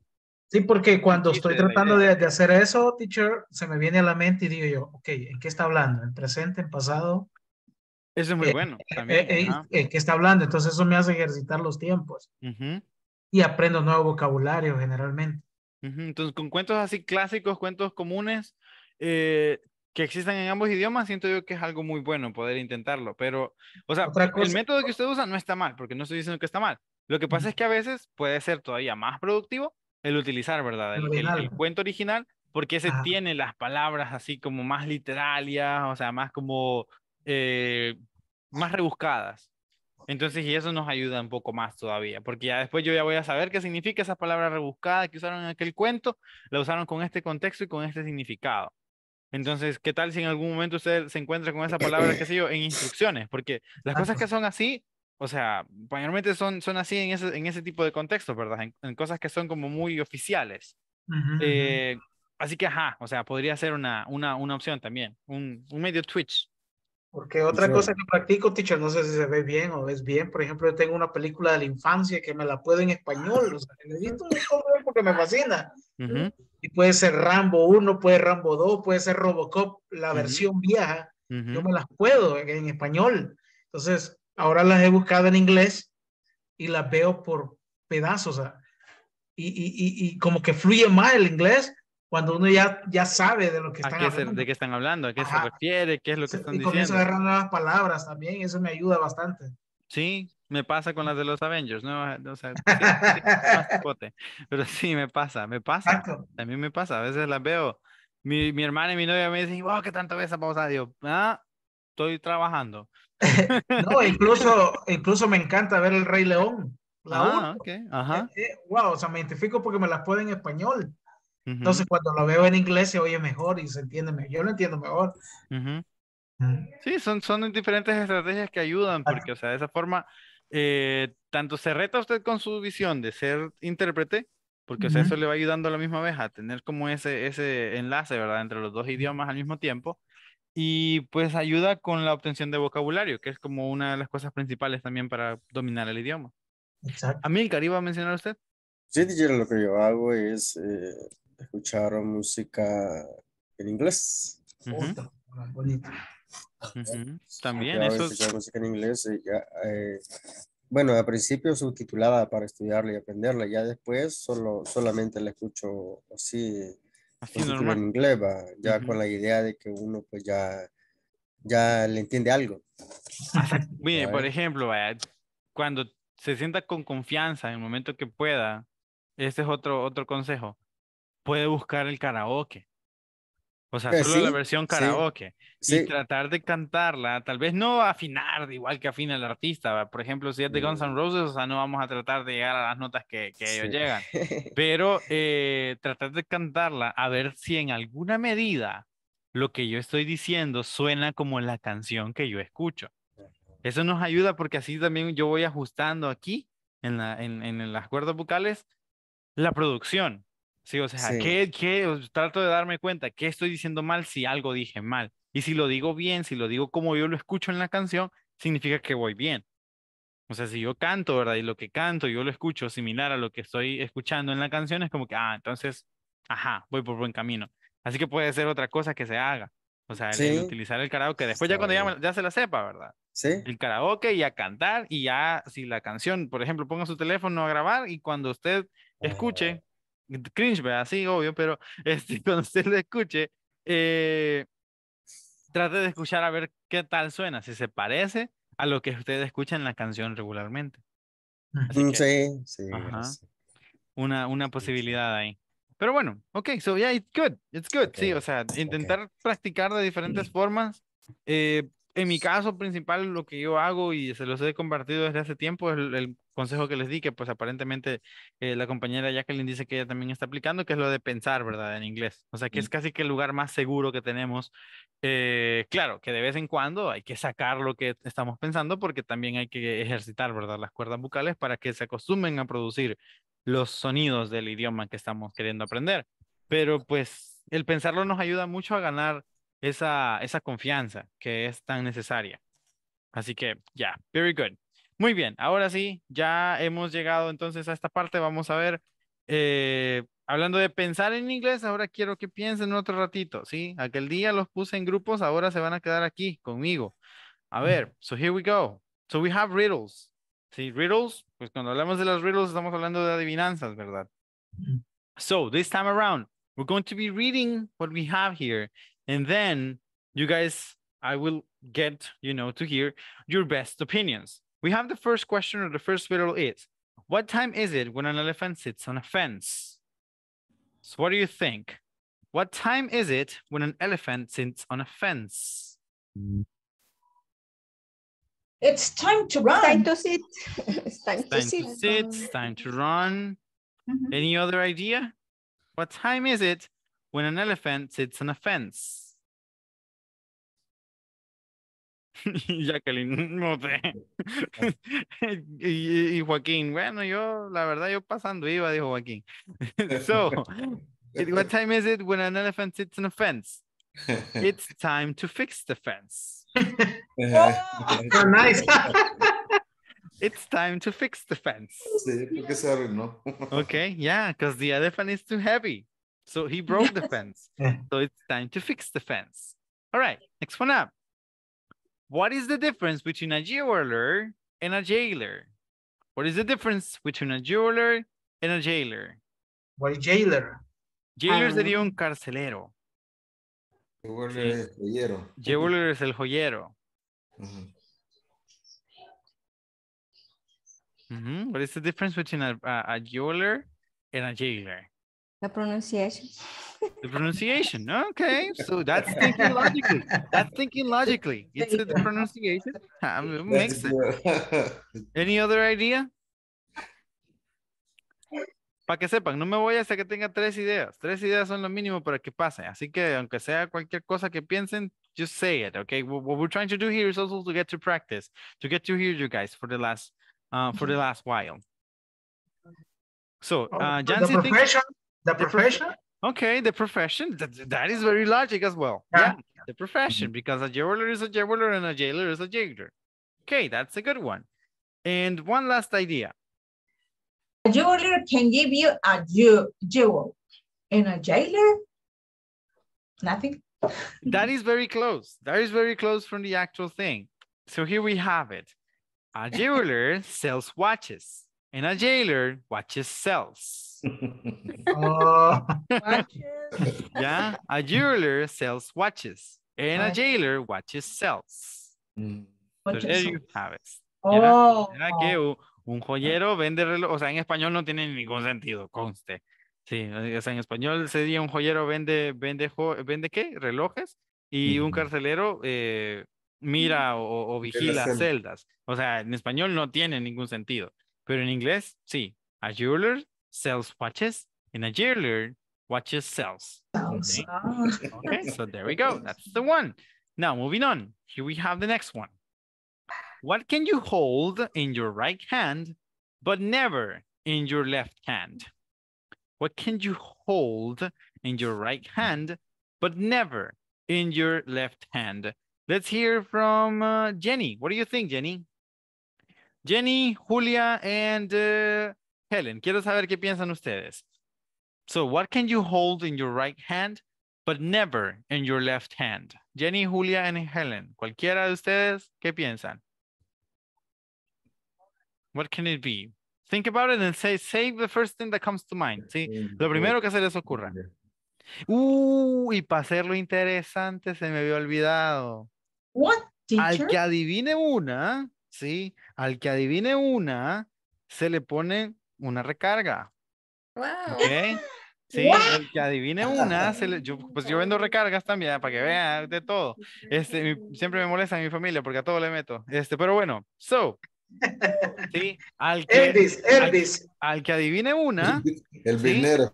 Sí, porque cuando estoy tratando de, de hacer eso, teacher, se me viene a la mente y digo yo, ok, ¿en qué está hablando? ¿En presente, en pasado? Eso es muy Eh, bueno Eh, también. eh, ajá. ¿En qué está hablando? Entonces eso me hace ejercitar los tiempos Ujú. y aprendo nuevo vocabulario generalmente. Ujú, Entonces, con cuentos así clásicos, cuentos comunes eh, que existan en ambos idiomas, siento yo que es algo muy bueno poder intentarlo. Pero, o sea, el método que usted usa no está mal, porque no estoy diciendo que está mal. Lo que pasa es que a veces puede ser todavía más productivo el utilizar, ¿verdad? El cuento original, porque ese tiene las palabras así como más literarias, o sea, más como eh, más rebuscadas. Entonces, y eso nos ayuda un poco más todavía, porque ya después yo ya voy a saber qué significa esa palabra rebuscada que usaron en aquel cuento, la usaron con este contexto y con este significado. Entonces, ¿qué tal si en algún momento usted se encuentra con esa palabra, qué sé yo, en instrucciones? Porque las cosas que son así, o sea, mayormente son, son así en ese, en ese tipo de contextos, ¿verdad? En, en cosas que son como muy oficiales. Ujú, ujú. Eh, así que, ajá, o sea, podría ser una, una, una opción también, un, un medio Twitch. Porque otra Sí. cosa que practico, teacher, no sé si se ve bien o ves bien. Por ejemplo, yo tengo una película de la infancia que me la puedo en español. O sea, necesito porque me fascina. Ujú, Y puede ser Rambo 1, puede ser Rambo 2, puede ser Robocop, la Ujú. versión vieja. ujú. Yo me las puedo en, en español. Entonces, ahora las he buscado en inglés y las veo por pedazos. o sea, y, y, y, y como que fluye más el inglés cuando uno ya, ya sabe de lo que ¿A están qué se- hablando. ¿De qué están hablando? ¿A qué se Ajá. refiere? ¿Qué es lo que Se- están y comienzo a diciendo? agarrar nuevas palabras también, eso me ayuda bastante. Sí, me pasa con las de los Avengers, ¿no? O sea, *laughs* sí, sí, pero sí me pasa, me pasa. Exacto. También me pasa, a veces las veo. Mi, mi hermana y mi novia me dicen, wow, ¿qué tanto ves esa pausa? Digo, ah, estoy trabajando. *laughs* No, incluso, incluso me encanta ver El Rey León. La Ah, uno. ok, ajá. Eh, eh, wow, o sea, me identifico porque me las puedo en español. Ujú, Entonces, cuando lo veo en inglés se oye mejor y se entiende mejor. Yo lo entiendo mejor. Mm. Sí, son, son diferentes estrategias que ayudan, porque, o sea, de esa forma, eh, tanto se reta usted con su visión de ser intérprete, porque, o sea, eso le va ayudando a la misma vez a tener como ese, ese enlace, ¿verdad?, entre los dos idiomas al mismo tiempo, y pues ayuda con la obtención de vocabulario, que es como una de las cosas principales también para dominar el idioma. Exacto. Amilcar, ¿iba a mencionar usted? Sí, lo que yo hago es, eh, escuchar música en inglés. Bonito. ujú. También eso es- música en inglés. y ya, eh, bueno, al principio subtitulada para estudiarla y aprenderla. Ya después solo, solamente la escucho así, así en inglés, va, ya Ujú. con la idea de que uno pues ya, ya le entiende algo. Mire, por Vaya. ejemplo, vaya, cuando se sienta con confianza en el momento que pueda, este es otro, otro consejo, puede buscar el karaoke. O sea, Eh, solo la sí, versión sí, karaoke. Y Sí, tratar de cantarla, tal vez no afinar igual que afina el artista. Por ejemplo, si es de Guns N' Mm. Roses, o sea, no vamos a tratar de llegar a las notas que, que ellos sí. llegan. *laughs* Pero eh, tratar de cantarla a ver si en alguna medida lo que yo estoy diciendo suena como la canción que yo escucho. Eso nos ayuda porque así también yo voy ajustando aquí en, la, en, en las cuerdas vocales la producción. Sí, o sea, Sí. ¿qué, qué? trato de darme cuenta qué estoy diciendo mal si algo dije mal. Y si lo digo bien, si lo digo como yo lo escucho en la canción, significa que voy bien. O sea, si yo canto, ¿verdad? Y lo que canto yo lo escucho similar a lo que estoy escuchando en la canción, es como que, ah, entonces, ajá, voy por buen camino. Así que puede ser otra cosa que se haga. O sea, el, el Sí. utilizar el karaoke. Después ya Está cuando ya, bien. me- ya se la sepa, ¿verdad? Sí, el karaoke y a cantar y ya si la canción, por ejemplo, ponga su teléfono a grabar y cuando usted escuche, cringe, ¿verdad? Sí, obvio, pero *laughs* este, cuando usted lo escuche, eh, trate de escuchar a ver qué tal suena, si se parece a lo que usted escucha en la canción regularmente. Así Mm, que sí, sí, Ajá. gracias. una, una Sí, sí. posibilidad ahí. Pero bueno, ok, so yeah, it's good, it's good, sí, o sea, intentar practicar de diferentes formas. Eh, en mi caso principal, lo que yo hago y se los he compartido desde hace tiempo es el, el consejo que les di, que pues aparentemente eh, la compañera Jacqueline dice que ella también está aplicando, que es lo de pensar, ¿verdad? En inglés. O sea, que es casi que el lugar más seguro que tenemos. Eh, claro, que de vez en cuando hay que sacar lo que estamos pensando porque también hay que ejercitar, ¿verdad? Las cuerdas vocales para que se acostumbren a producir los sonidos del idioma que estamos queriendo aprender. Pero pues el pensarlo nos ayuda mucho a ganar esa, esa confianza que es tan necesaria. Así que ya, very good. Muy bien, ahora sí, ya hemos llegado entonces a esta parte. Vamos a ver, eh, hablando de pensar en inglés, ahora quiero que piensen otro ratito, ¿sí? Aquel día los puse en grupos, ahora se van a quedar aquí conmigo. A ver, so here we go. So we have riddles. Sí, riddles, pues cuando hablamos de los riddles estamos hablando de adivinanzas, ¿verdad? So this time around, we're going to be reading what we have here, and then you guys, I will get, you know, to hear your best opinions. We have the first question or the first riddle is, what time is it when an elephant sits on a fence? So what do you think? What time is it when an elephant sits on a fence? It's time to run. Time to sit. *laughs* It's time to Time sit. to sit, it's time to run. Mhm. Any other idea? What time is it when an elephant sits on a fence? *laughs* Jacqueline, no sé. *laughs* y, y Joaquín, bueno, yo, la verdad, yo pasando iba, dijo Joaquín. *laughs* so, it- what time is it when an elephant sits on a fence? It's time to fix the fence. So ah, nice. It's time to fix the fence. Sí, porque se arruinó. Okay, yeah, because the elephant is too heavy. So he broke the fence. So it's time to fix the fence. All right, next one up. What is the difference between a jeweler and a jailer? What is the difference between a jeweler and a jailer? What jailer? Jailer Um, sería un carcelero. Igual Sí. es joyero. Jeweler es el joyero. Ujú. Mhm, What is the difference between a, a, a jeweler and a jailer? La pronunciation. The pronunciation. Okay, *laughs* so that's thinking logically. That's thinking logically. It's the pronunciation. Um, it makes sense. Any other idea? Para que sepan, no me voy hasta que tenga tres ideas. Tres ideas son lo mínimo para que pase. Así que aunque sea cualquier cosa que piensen, just say it, okay? What what we're trying to do here is also to get to practice, to get to hear you guys for the last, uh, for the last while. So, Oh, uh, the Jancy thinks, profession? The prof- profession? okay, the profession, that, that is very logic as well. Yeah. Yeah, the profession, mm-hmm. because a jeweler is a jeweler and a jailer is a jailer. Okay, that's a good one. And one last idea. A jeweler can give you a jew- jewel. and a jailer? Nothing. That is very close. That is very close from the actual thing. So here we have it. A jeweler sells watches and a jailer watches sells. Oh, Watches. Yeah, a jeweler sells watches and a jailer watches sells. Mm. So there you have it. Oh. Era que un joyero vende reloj, o sea, en español no tiene ningún sentido, conste. Sí, o sea, en español sería un joyero vende, vende, jo- vende qué? Relojes y un carcelero eh, mira o, o vigila celdas. celdas. O sea, en español no tiene ningún sentido, pero en inglés sí. A jeweler sells watches and a jeweler watches sells. Okay. ah. Okay, so there we go. That's the one. Now moving on. Here we have the next one. What can you hold in your right hand, but never in your left hand? What can you hold in your right hand, but never in your left hand? Let's hear from uh, Jenny. What do you think, Jenny? Jenny, Julia, and uh, Helen. Quiero saber qué piensan ustedes. So what can you hold in your right hand, but never in your left hand? Jenny, Julia, and Helen. Cualquiera de ustedes, ¿qué piensan? What can it be? Think about it and say, say the first thing that comes to mind. ¿sí? Lo primero que se les ocurra. Uh, y para hacerlo interesante se me había olvidado. What, Al teacher? que adivine una, sí, al que adivine una, se le pone una recarga. Wow. ¿Ok? Sí, What? el que adivine una, se le- yo, pues yo vendo recargas también, para que vean de todo. Este, mi- siempre me molesta en mi familia porque a todo le meto. Este, pero bueno, so, sí, al que, Elvis, Elvis. al que adivine una, El ¿Sí? dinero.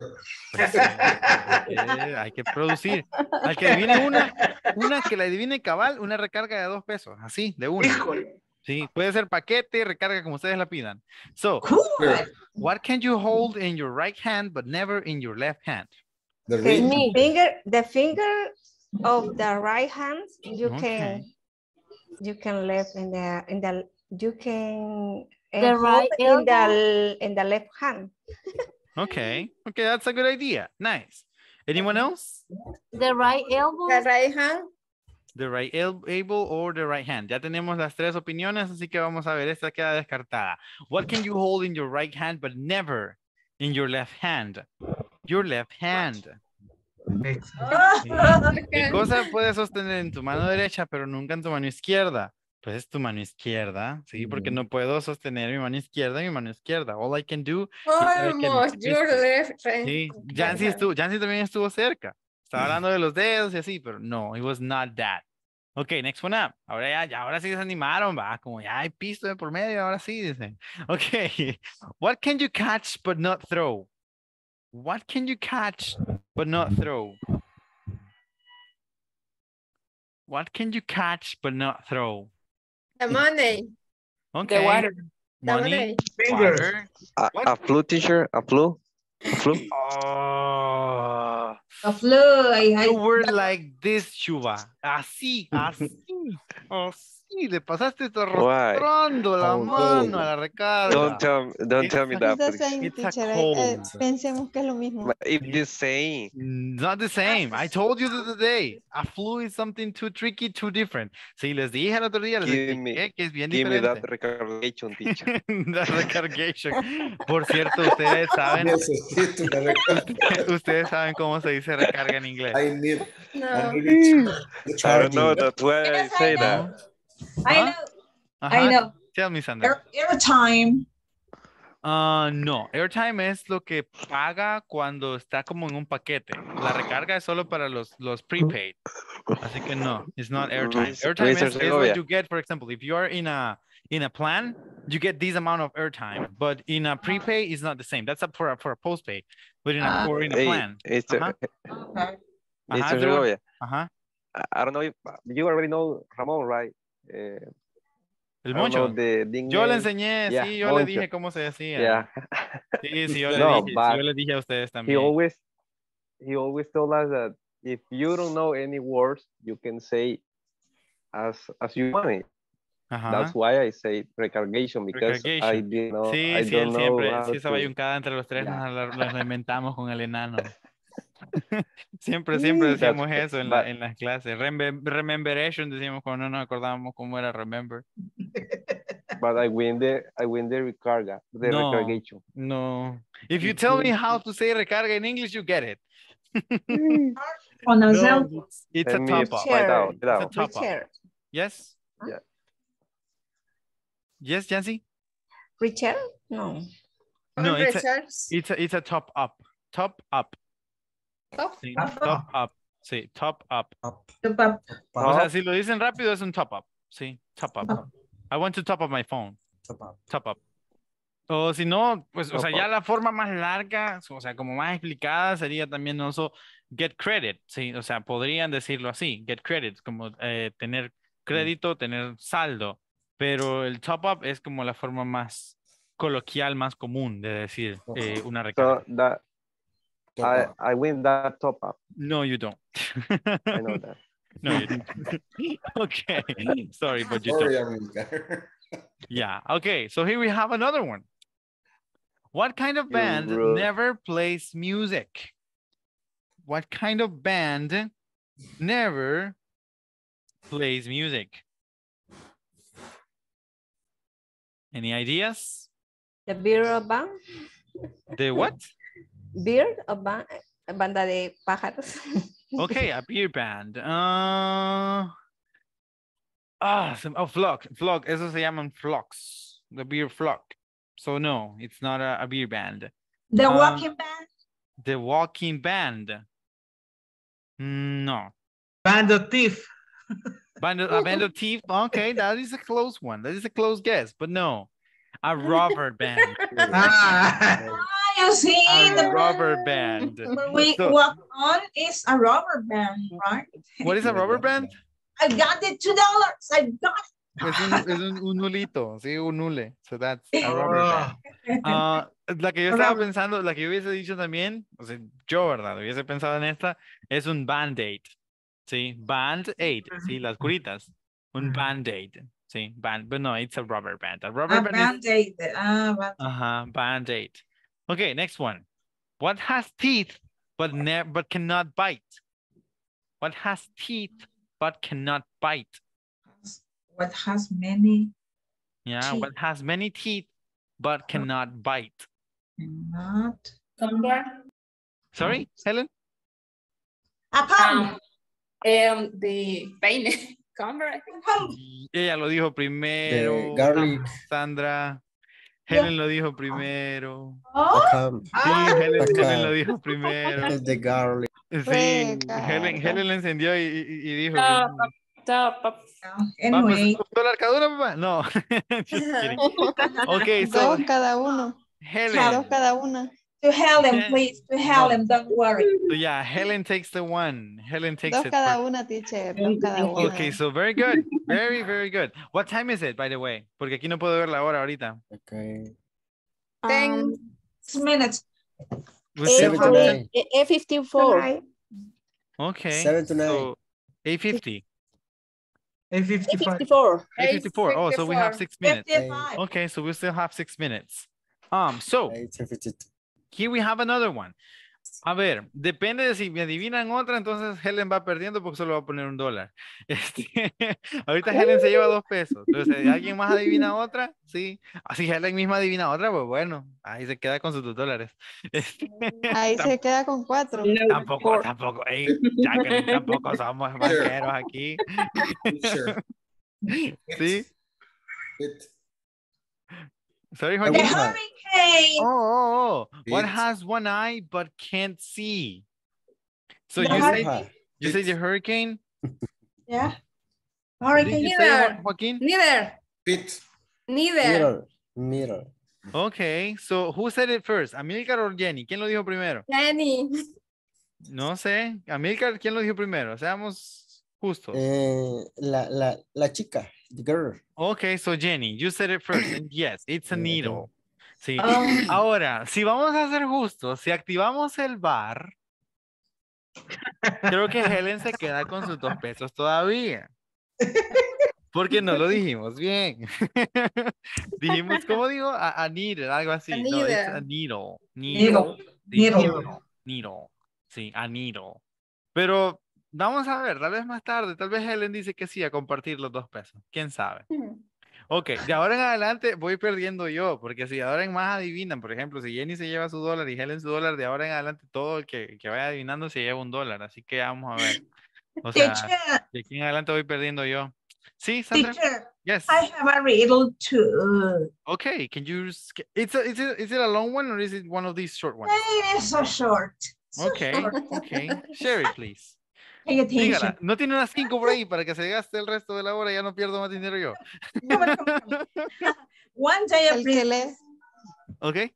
pues, eh, hay que producir. Al que adivine una, una que la adivine cabal, una recarga de dos pesos, así, de una. Híjole. Sí, puede ser paquete, recarga como ustedes la pidan. So, Cool. what can you hold in your right hand but never in your left hand? The ring. finger, the finger of the right hand, you Okay. can, you can left in the, in the, you can. uh, The hold right In the, in the left hand. Okay, okay, that's a good idea. Nice. Anyone else? The right elbow. The right hand. The right el- able or the right hand. Ya tenemos las tres opiniones, así que vamos a ver, esta queda descartada. What can you hold in your right hand but never in your left hand? Your left hand. ¿Qué cosa puedes sostener en tu mano derecha pero nunca en tu mano izquierda? Pues es tu mano izquierda, ¿sí? Porque Ujú. no puedo sostener mi mano izquierda y mi mano izquierda. All I can do can Almost, twist your left hand. Sí, Jancy, estuvo, Jancy también estuvo cerca. Estaba hablando de los dedos y así, pero no, it was not that. Ok, next one up. Ahora ya, ya ahora sí se animaron, va, como ya hay pisto de por medio, ahora sí, dicen. *laughs* Ok, what can you catch but not throw? What can you catch but not throw? What can you catch but not throw? The money. Okay. water. The Money, money. Fingers. water. A, a flu teacher, a flu, a flu. Oh. A flu. I, I, You were like this, Chuba. Así, *laughs* así, así. Le pasaste arrastrando la Oh, mano no. a la recarga. Don't tell, don't It's tell me that. It's the same, It's a teacher. eh, eh, pensemos que es lo mismo. But If the same, Not the same. I told you the other day. A flu is something too tricky, too different. Sí, les dije el otro día, les Give me- expliqué que es bien give me that diferente. recargation, teacher. *laughs* La recargation. Por cierto, ustedes saben, Necesito una recarga. *laughs* ustedes saben cómo se dice recarga en inglés. I need, I No. need to I don't know, you. that's why I Yes, I say know. that. I Huh? know. I know. Tell me, Sandra. Air, airtime. Ah, no, airtime es lo que paga cuando está como en un paquete. La recarga es solo para los, los prepaid. Así que no, it's not airtime. Airtime is, is what you get, for example, if you are in a in a plan, you get this amount of airtime, but in a prepay, it's not the same. That's up for a, for a postpaid, but in a, Ah. or in a Hey, plan. Mr. Ajá. Okay. Ajá, Mr. Drew. Segovia, Ajá. I- I don't know if you already know Ramon, right? Eh, El I moncho. the Yo le enseñé, Yeah, sí, yo le moncho. dije cómo se decía. Yeah. Sí, sí, yo *laughs* le No, dije, sí, yo le dije a ustedes he también. always he always told us that if you don't know any words, you can say as as you want it. Ajá. That's why I say recargation because I Recargation. didn't know. Sí, I sí, don't él know siempre, sí, esa bayuncada entre los tres Yeah. nos la- la inventamos con el enano. *laughs* *laughs* Siempre, siempre decíamos eso en, la- en las clases. Remem- rememberation decíamos cuando no nos acordábamos cómo era remember. *laughs* But I win the I win the recarga, the No. recargation. No. If you tell me how to say recarga in English, you get it. *laughs* On a No, cell it's, a top up. It's a top. Yes? Yeah. Yes, Jancy? Richard? No. No, it's a, Richards. it's a, it's a top up. Top up. Top Sí, up. top up. Sí, top up. Up, the pap- O sea, Top. si lo dicen rápido es un top up. Sí, top up. Top I want to top up my phone. top up. Top up. O si no, pues, o sea, Top ya up. la forma más larga, o sea, como más explicada sería también also get credit, sí, o sea, podrían decirlo así, get credit, como eh, tener crédito, tener saldo, pero el top up es como la forma más coloquial, más común de decir eh, una recarga. So that Top I up. I win that top up. No, you don't. *laughs* I know that. no, you don't. *laughs* okay, sorry, but you Sorry, don't. America. *laughs* Yeah. Okay. So here we have another one. What kind of band rude. never plays music? What kind of band never plays music? Any ideas? The Beard Band. The what? Beard of Band. Banda de pájaros. *laughs* Okay, a beer band. Uh, ah, some, oh, flock, flock. Esos se llaman flocks. The beer flock. So no, it's not a, a beer band. the Um, walking band. The Walking Band. No. Band of Thief. *laughs* Band of, a Band of Thief. Okay, that is a close one. That is a close guess, but no. A *laughs* rubber band. Ah, you see, A the rubber band. When we So- walk on is a rubber band, right? What is a rubber band? I got the two dollars. I got Es un, es un, un nulito, sí, un nule. So that's a rubber band. Ah, la que yo estaba Rubber. pensando, la que yo hubiese dicho también, o sea, yo, ¿verdad? Hubiese pensado en esta, es un band-aid. Sí, band-aid, sí, las curitas. Un Ujú. band-aid, sí, band, but no, it's a rubber band. A a rubber band is band-aid. Ah, band- Uh-huh, band-aid. Okay, next one. What has teeth but ne but cannot bite? What has teeth but cannot bite? what has many Yeah, Teeth. what has many teeth but cannot bite? not Somewhere. Sorry, Helen? a palm. Um, um, the peine. *laughs* Comber, I think. palm. Y- Ella lo dijo primero. garlic. Sandra. Helen lo dijo primero. Oh, Come, Sí, ah, Helen. Helen lo dijo primero. the garlic. Sí. Helen, Helen le encendió y, y- y dijo. Ah, Top up. Vamos, anyway, ¿un dólar cada uno, papá? No. *laughs* *laughs* Okay, so Dos cada uno. Helen. Dos cada una. To Helen, Yeah. please, to Helen, don't worry. So yeah, Helen takes the one. Helen takes Dos it. cada first. una, teacher. Dos cada una. Okay, so very good. Very, very good. What time is it, by the way? Porque aquí no puedo ver la hora ahorita. Okay. Um, minutes. We Seven to ten- nine. A- A54. Okay. Seven to nine. So 850. A55. A54. 854. Oh, so we have six minutes. 55. Okay, so we still have six minutes. Um, so Eight fifty two. Here we have another one. A ver, depende de si me adivinan otra, entonces Helen va perdiendo porque solo va a poner un dólar. *laughs* Este, ahorita Helen se lleva dos pesos. Entonces, si alguien más adivina otra, sí. Así Helen misma adivina otra, pues bueno, ahí se queda con sus dos dólares. Este, Ahí se queda con cuatro. tampoco, tampoco, ey, Jacqueline, tampoco somos banqueros aquí. Sure. *laughs* Sí, It, sorry, Joaquin. The hurricane. Oh, oh, oh. What It- has one eye but can't see? So The you say hurricane. you say the hurricane? *laughs* Yeah. Hurricane. Neither. Jo- Joaquin? Neither. it, Neither. Middle. Okay, so who said it first? Amilcar or Jenny? ¿Quién lo dijo primero? Jenny. No sé. Amilcar, ¿quién lo dijo primero? Seamos justos. Eh, la, la, la chica. The girl. Okay, so Jenny, you said it first. And yes, it's a needle. Sí. Um, Ahora, si vamos a ser justos, si activamos el bar, creo que Helen se queda con sus dos pesos todavía. Porque no lo dijimos bien. *laughs* dijimos, ¿cómo digo? A, a needle, algo así. No, it's a needle. needle. Needle. Needle. Needle. Sí, a needle. Pero vamos a ver, tal vez más tarde, tal vez Helen dice que sí a compartir los dos pesos. ¿Quién sabe? Ok, de ahora en adelante voy perdiendo yo, porque si ahora en más adivinan, por ejemplo, si Jenny se lleva su dólar y Helen su dólar, de ahora en adelante todo el que, que vaya adivinando se lleva un dólar. Así que vamos a ver. O sea, Teacher, de aquí en adelante voy perdiendo yo. Sí, Sandra. teacher, Yes. I have a riddle too. Okay, can you? It's a, is it is it a long one or is it one of these short ones? It is so short. so Okay, short. okay. Share it, please. Pay attention. Dígala. No tiene unas cinco por ahí *laughs* para que se gaste el resto de la hora y ya no pierdo más dinero yo. *laughs* One day a princess. Okay.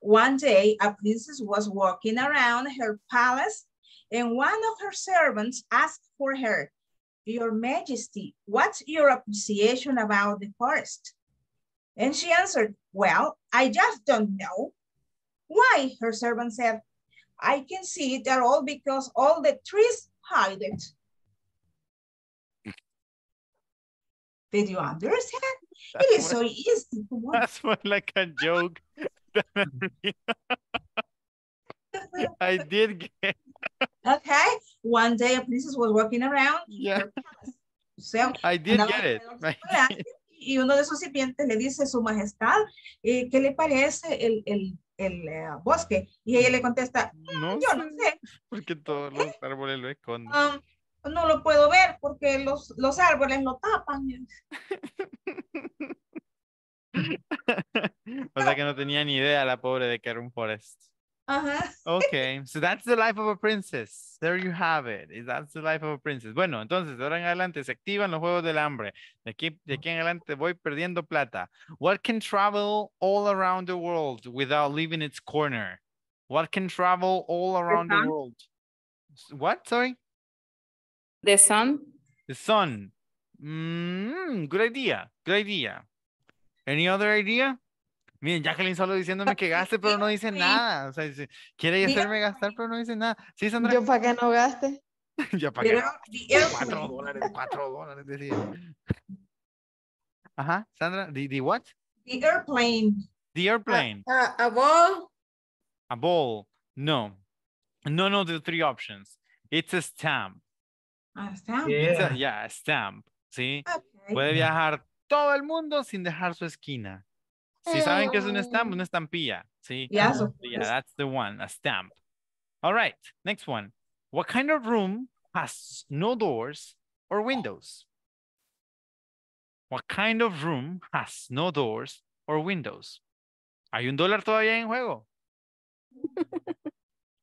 one day a princess was walking around her palace and one of her servants asked for her, Your Majesty, what's your appreciation about the forest? And she answered, Well, I just don't know. Why? Her servant said, I can see it at all because all the trees hide it. Did you understand? It is so easy. *laughs* That's more like a joke. than a real- I did get. Okay. One day a princess was walking around. Yeah, So, I did get it. alrededor *laughs* de I su palacio, Y uno de sus sirvientes le dice, Su Majestad, eh, ¿qué le parece el, el, el eh, bosque? Y ella le contesta, No yo no sé, sé, porque todos los árboles lo esconden. um, no lo puedo ver porque los, los árboles lo tapan. *laughs* o sea que no tenía ni idea la pobre de que era un forest. Ajá. Okay, so that's the life of a princess. There you have it. Is- That's the life of a princess. Bueno, entonces, de ahora en adelante se activan los juegos del hambre. De aquí, de aquí en adelante voy perdiendo plata. What can travel all around the world without leaving its corner? What can travel all around the sun. world? What? Sorry? The sun. The sun. Mm, good idea. Good idea. Any other idea? Miren, Jacqueline solo diciéndome que gaste, pero no dice nada. O sea, dice, quiere hacerme gastar, pero no dice nada. ¿Sí, Sandra? Yo para que no gaste. ya para the Cuatro *laughs* dólares, cuatro dólares, decía. Ajá, Sandra, the, the what? the airplane, The airplane, Uh, a ball. a ball. No, none of the three options. It's a stamp. Ah, a- Yeah. yeah, a stamp. ¿Sí? Okay. Puede viajar todo el mundo sin dejar su esquina. Si eh, saben que es un um, stamp, una estampilla. ¿Sí? Yes, Yeah, that's the one, a stamp. All right, next one. What kind of room has no doors or windows? What kind of room has no doors or windows? ¿Hay un dólar todavía en juego? *laughs*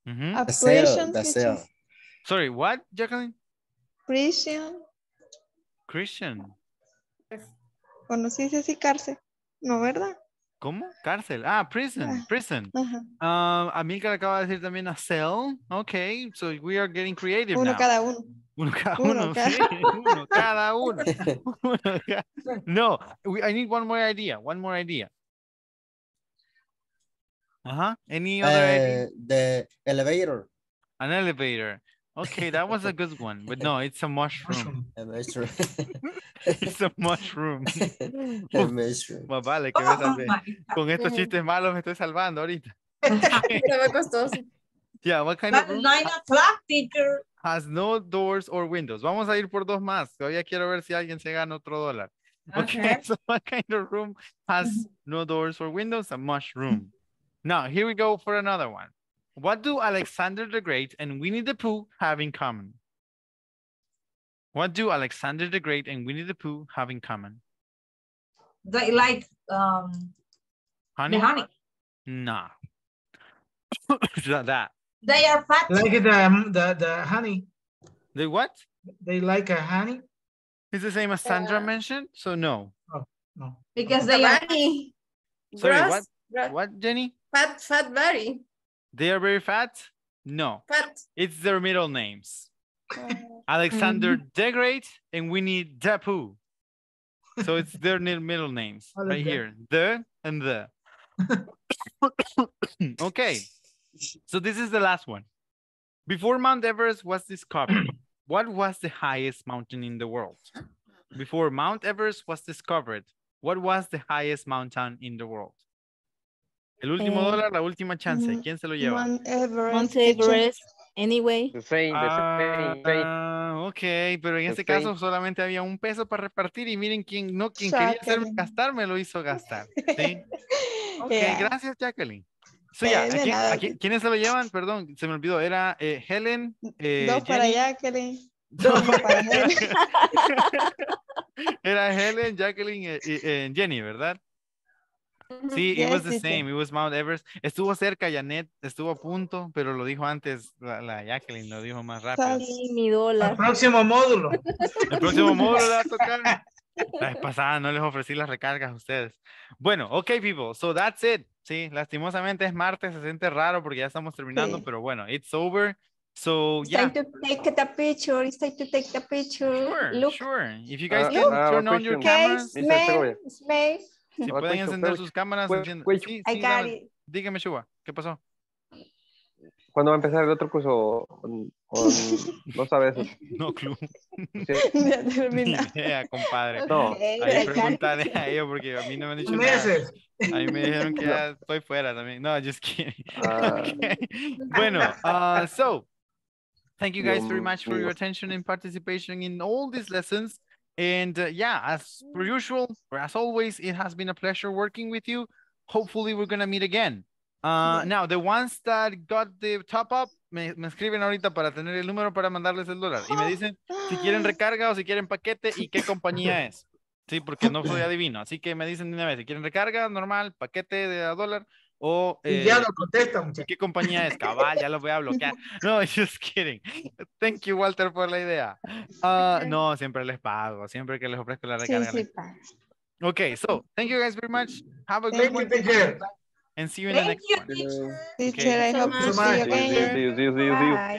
Ujú. A Deseo, prison, deseo. teacher. Sorry, what, Jacqueline? Prison. Christian. ¿Conociste así cárcel? No, ¿verdad? ¿Cómo? Cárcel. Ah, prison, Ah. prison. Ajá. Um, Amilcar acaba de decir también a cell. Okay, so we are getting creative Uno now. cada uno. Uno cada Uno uno, cada- sí, uno cada uno. *laughs* *laughs* Uno ca- *laughs* no, we, I need one more idea, one more idea. Uh-huh, any other idea? Uh, the elevator. An elevator. Okay, that was a good one, but no, it's a mushroom. Mushroom. *laughs* A mushroom. It's a mushroom. *laughs* A mushroom. Más vale que me Oh salvé. my Con estos Ujú. chistes malos me estoy salvando ahorita. *laughs* Se ve costoso. Yeah, what kind of room nine o'clock, teacher. has no doors or windows? Vamos a ir por dos más. Todavía quiero ver si alguien se gana otro dólar. Okay, Okay. so what kind of room has mm-hmm. no doors or windows? A mushroom. Now, here we go for another one. What do Alexander the Great and Winnie the Pooh have in common? What do Alexander the Great and Winnie the Pooh have in common? They like um Honey? the honey. Nah. it's *coughs* not that. They are fat. Like the, um, the, the honey. The what? They like a honey? It's the same as Sandra Uh, mentioned, so no. No. because The they are bunny. Sorry, Grass, what? gra- What, Jenny? Fat, fat berry. They are very fat? No, Fat. it's their middle names. *laughs* Alexander mm-hmm. the Great and Winnie the Pooh. So it's *laughs* their middle names right the- here. The and the. *laughs* okay. So this is the last one. Before Mount Everest was discovered, *clears throat* what was the highest mountain in the world? Before Mount Everest was discovered, what was the highest mountain in the world? El último Eh, dólar, la última chance. mm, ¿Quién se lo lleva? Mount Everest. Mount. Everest. anyway. The same, the same, same. Ah, ok, pero en este caso solamente había un peso para repartir y miren quién no, quien quería hacerme gastar me lo hizo gastar. *laughs* ¿sí? Ok, Yeah. gracias Jacqueline. So, ya, Eh, ¿a quién- a quién- ¿quiénes se lo llevan? Perdón, se me olvidó. Era eh, Helen, eh, Dos para Jenny- Jacqueline. *laughs* Dos para Helen. *laughs* Era Helen, Jacqueline eh, y eh, Jenny, ¿verdad? Sí, it was the same. It was Mount Everest. Estuvo cerca, Janet, estuvo a punto, pero lo dijo antes la, la Jacqueline, lo dijo más rápido. Sí, mi El dólar. próximo módulo. *laughs* El próximo módulo le va a *laughs* tocar. La vez pasada no les ofrecí las recargas a ustedes. Bueno, ok, people. So that's it. Sí, lastimosamente es martes, se siente raro porque ya estamos terminando, Sí. pero bueno, it's over. So It's yeah, time to take the picture. It's time to take the picture. sure, Look. sure. If you guys Uh, can uh, turn on your. Okay, cameras, smell, smell. Si Uh, pueden question, encender question, sus cámaras, enciendan. Sí, I sí, it. Dígame, Shua, ¿qué pasó? ¿Cuándo va a empezar el otro curso? O- o- *laughs* *laughs* no sabes. No, club. Sí. *laughs* Terminó. idea, compadre. No. Ahí preguntaré a ellos porque a mí no me han dicho nada. Meses. A mí me dijeron que ya estoy fuera también. No, just kidding. Ah, Okay. Bueno, uh, so thank you guys very much for your attention and participation in all these lessons. And uh, yeah, as per usual, or as always, it has been a pleasure working with you. Hopefully, we're gonna meet again. Uh, now, the ones that got the top up, me, me escriben ahorita para tener el número para mandarles el dólar. Y me dicen si quieren *gasps* recarga o si quieren paquete y qué compañía es. Sí, porque no soy *laughs* adivino. Así que me dicen de una vez si quieren recarga normal, paquete de a dólar o Y ya eh, no contesta, ¿y muchachos. ¿Qué compañía es? Cabal, ya los voy a bloquear. *laughs* No, just kidding. Thank you, Walter, por la idea. Ah, no, siempre les pago. Siempre que les ofrezco la recarga. sí, les- so thank you guys very much. Have a Thank good you, one. teacher. And see you in the Thank next you, one. teacher. Teacher, I hope so see much. you See again. see you, see you, see you. Bye.